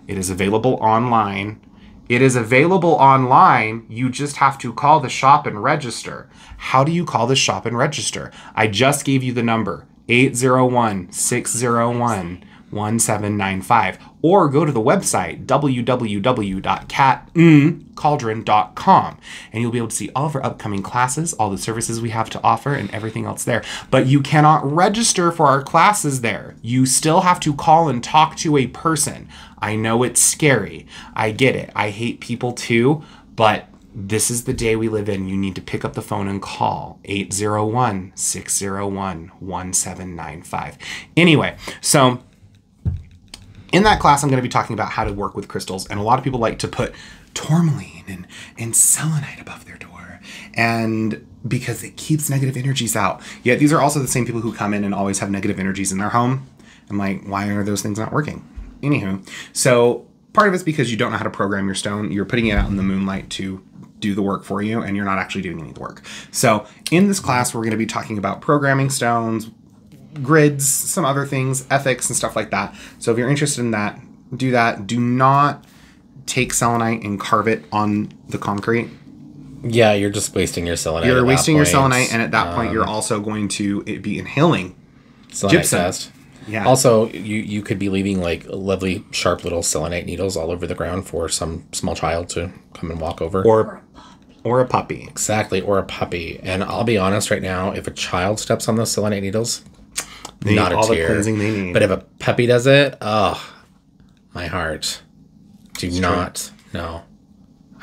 It is available online. It is available online. You just have to call the shop and register. How do you call the shop and register? I just gave you the number 801 601 1795 or go to the website www.catcauldron.com and you'll be able to see all of our upcoming classes, all the services we have to offer, and everything else there. But you cannot register for our classes there. You still have to call and talk to a person. I know it's scary. I get it. I hate people too, but this is the day we live in. You need to pick up the phone and call 801 601 1795. Anyway, so in that class, I'm going to be talking about how to work with crystals, and a lot of people like to put tourmaline and, and selenite above their door, and because it keeps negative energies out. Yet these are also the same people who come in and always have negative energies in their home. I'm like, why are those things not working? Anywho, so part of it's because you don't know how to program your stone. You're putting it out in the moonlight to do the work for you, and you're not actually doing any of the work. So in this class, we're going to be talking about programming stones, grids, some other things, ethics, and stuff like that. So if you're interested in that, do that. Do not take selenite and carve it on the concrete. Yeah, you're just wasting your selenite. You're wasting your point. selenite, and at that point, Um, you're also going to be inhaling. gypsum. dust. Yeah. Also, you you could be leaving like lovely sharp little selenite needles all over the ground for some small child to come and walk over. or or a puppy. exactly, or a puppy. And I'll be honest right now, if a child steps on those selenite needles, They not need a all the tear. cleansing they need. But if a puppy does it, oh, my heart. Do not. No,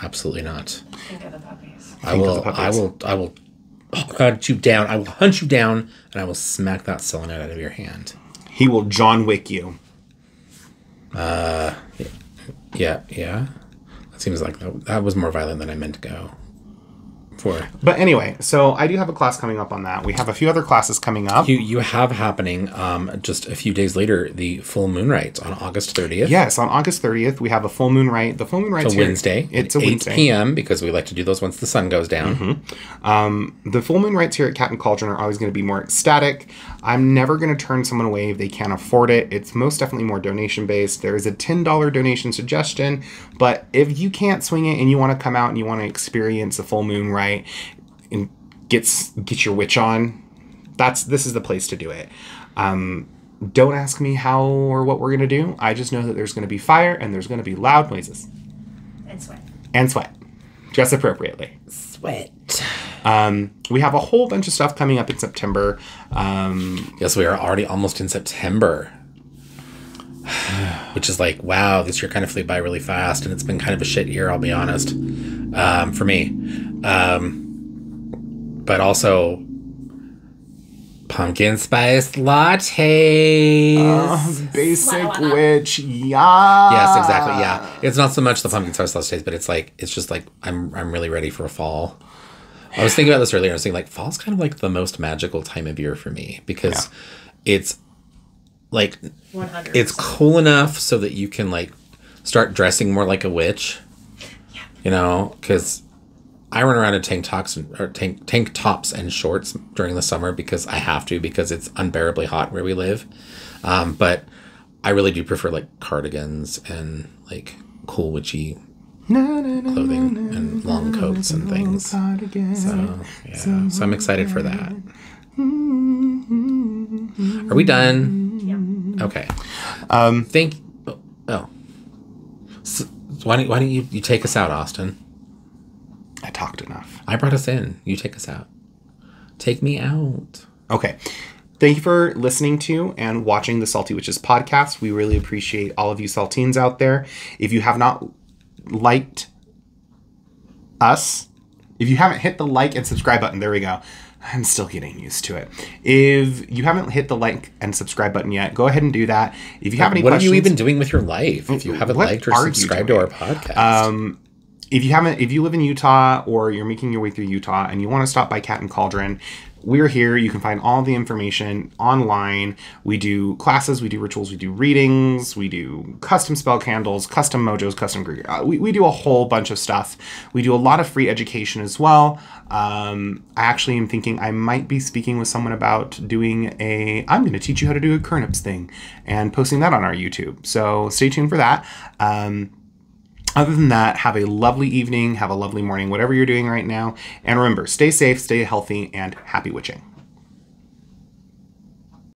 absolutely not. Think of the puppies. I Think of will. the I will. I will oh, hunt you down. I will hunt you down, and I will smack that selenite out of your hand. He will John Wick you. Uh, yeah, yeah. That seems like that, that was more violent than I meant to go for. But anyway, so I do have a class coming up on that. We have a few other classes coming up. You you have happening um, just a few days later the full moon rites on August thirtieth. Yes, on August 30th, we have a full moon rite. The full moon rite's It's a Wednesday. It's a at 8 Wednesday. Mm-hmm. p.m. because we like to do those once the sun goes down. The full moon rites here at Cat and Cauldron are always going to be more ecstatic. I'm never going to turn someone away if they can't afford it. It's most definitely more donation based. There is a $10 donation suggestion, but if you can't swing it and you want to come out and you want to experience a full moon rite and get get your witch on, that's this is the place to do it. Um, don't ask me how or what we're going to do. I just know that there's going to be fire and there's going to be loud noises And sweat. and sweat. Dress appropriately. Sweat. Um, we have a whole bunch of stuff coming up in September. Um, Yes, we are already almost in September. Which is like, wow, this year kind of flew by really fast, and it's been kind of a shit year, I'll be honest, um, for me. Um, but also, pumpkin spice lattes. basic Wow, wow. witch, yeah. yes, exactly. Yeah, it's not so much the pumpkin spice lattes, but it's like it's just like I'm I'm really ready for a fall. I was thinking about this earlier. I was thinking like fall's kind of like the most magical time of year for me because it's like 100. it's cool enough so that you can like start dressing more like a witch. You know, because I run around in tank tops and or tank tank tops and shorts during the summer because I have to because it's unbearably hot where we live. Um, but I really do prefer like cardigans and like cool witchy clothing and long coats and things. So yeah, so I'm excited for that. Are we done? Yeah. Okay. Um. Thank. Oh. oh. So, why don't Why don't you you take us out, Austin? I talked enough. I brought us in. You take us out. Take me out. Okay. Thank you for listening to and watching the Salty Witches podcast. We really appreciate all of you saltines out there. If you have not liked us, if you haven't hit the like and subscribe button, there we go. I'm still getting used to it. If you haven't hit the like and subscribe button yet, go ahead and do that. If you have any What are you even doing with your life if you haven't liked or subscribed to our podcast? Um, if you haven't, if you live in Utah or you're making your way through Utah and you want to stop by Cat and Cauldron, we're here. You can find all the information online. We do classes, we do rituals, we do readings, we do custom spell candles, custom mojos, custom. Uh, we, we do a whole bunch of stuff. We do a lot of free education as well. Um, I actually am thinking I might be speaking with someone about doing a, I'm going to teach you how to do a Khernips thing and posting that on our YouTube. So stay tuned for that. Um, other than that, have a lovely evening, have a lovely morning, whatever you're doing right now. And remember, stay safe, stay healthy, and happy witching.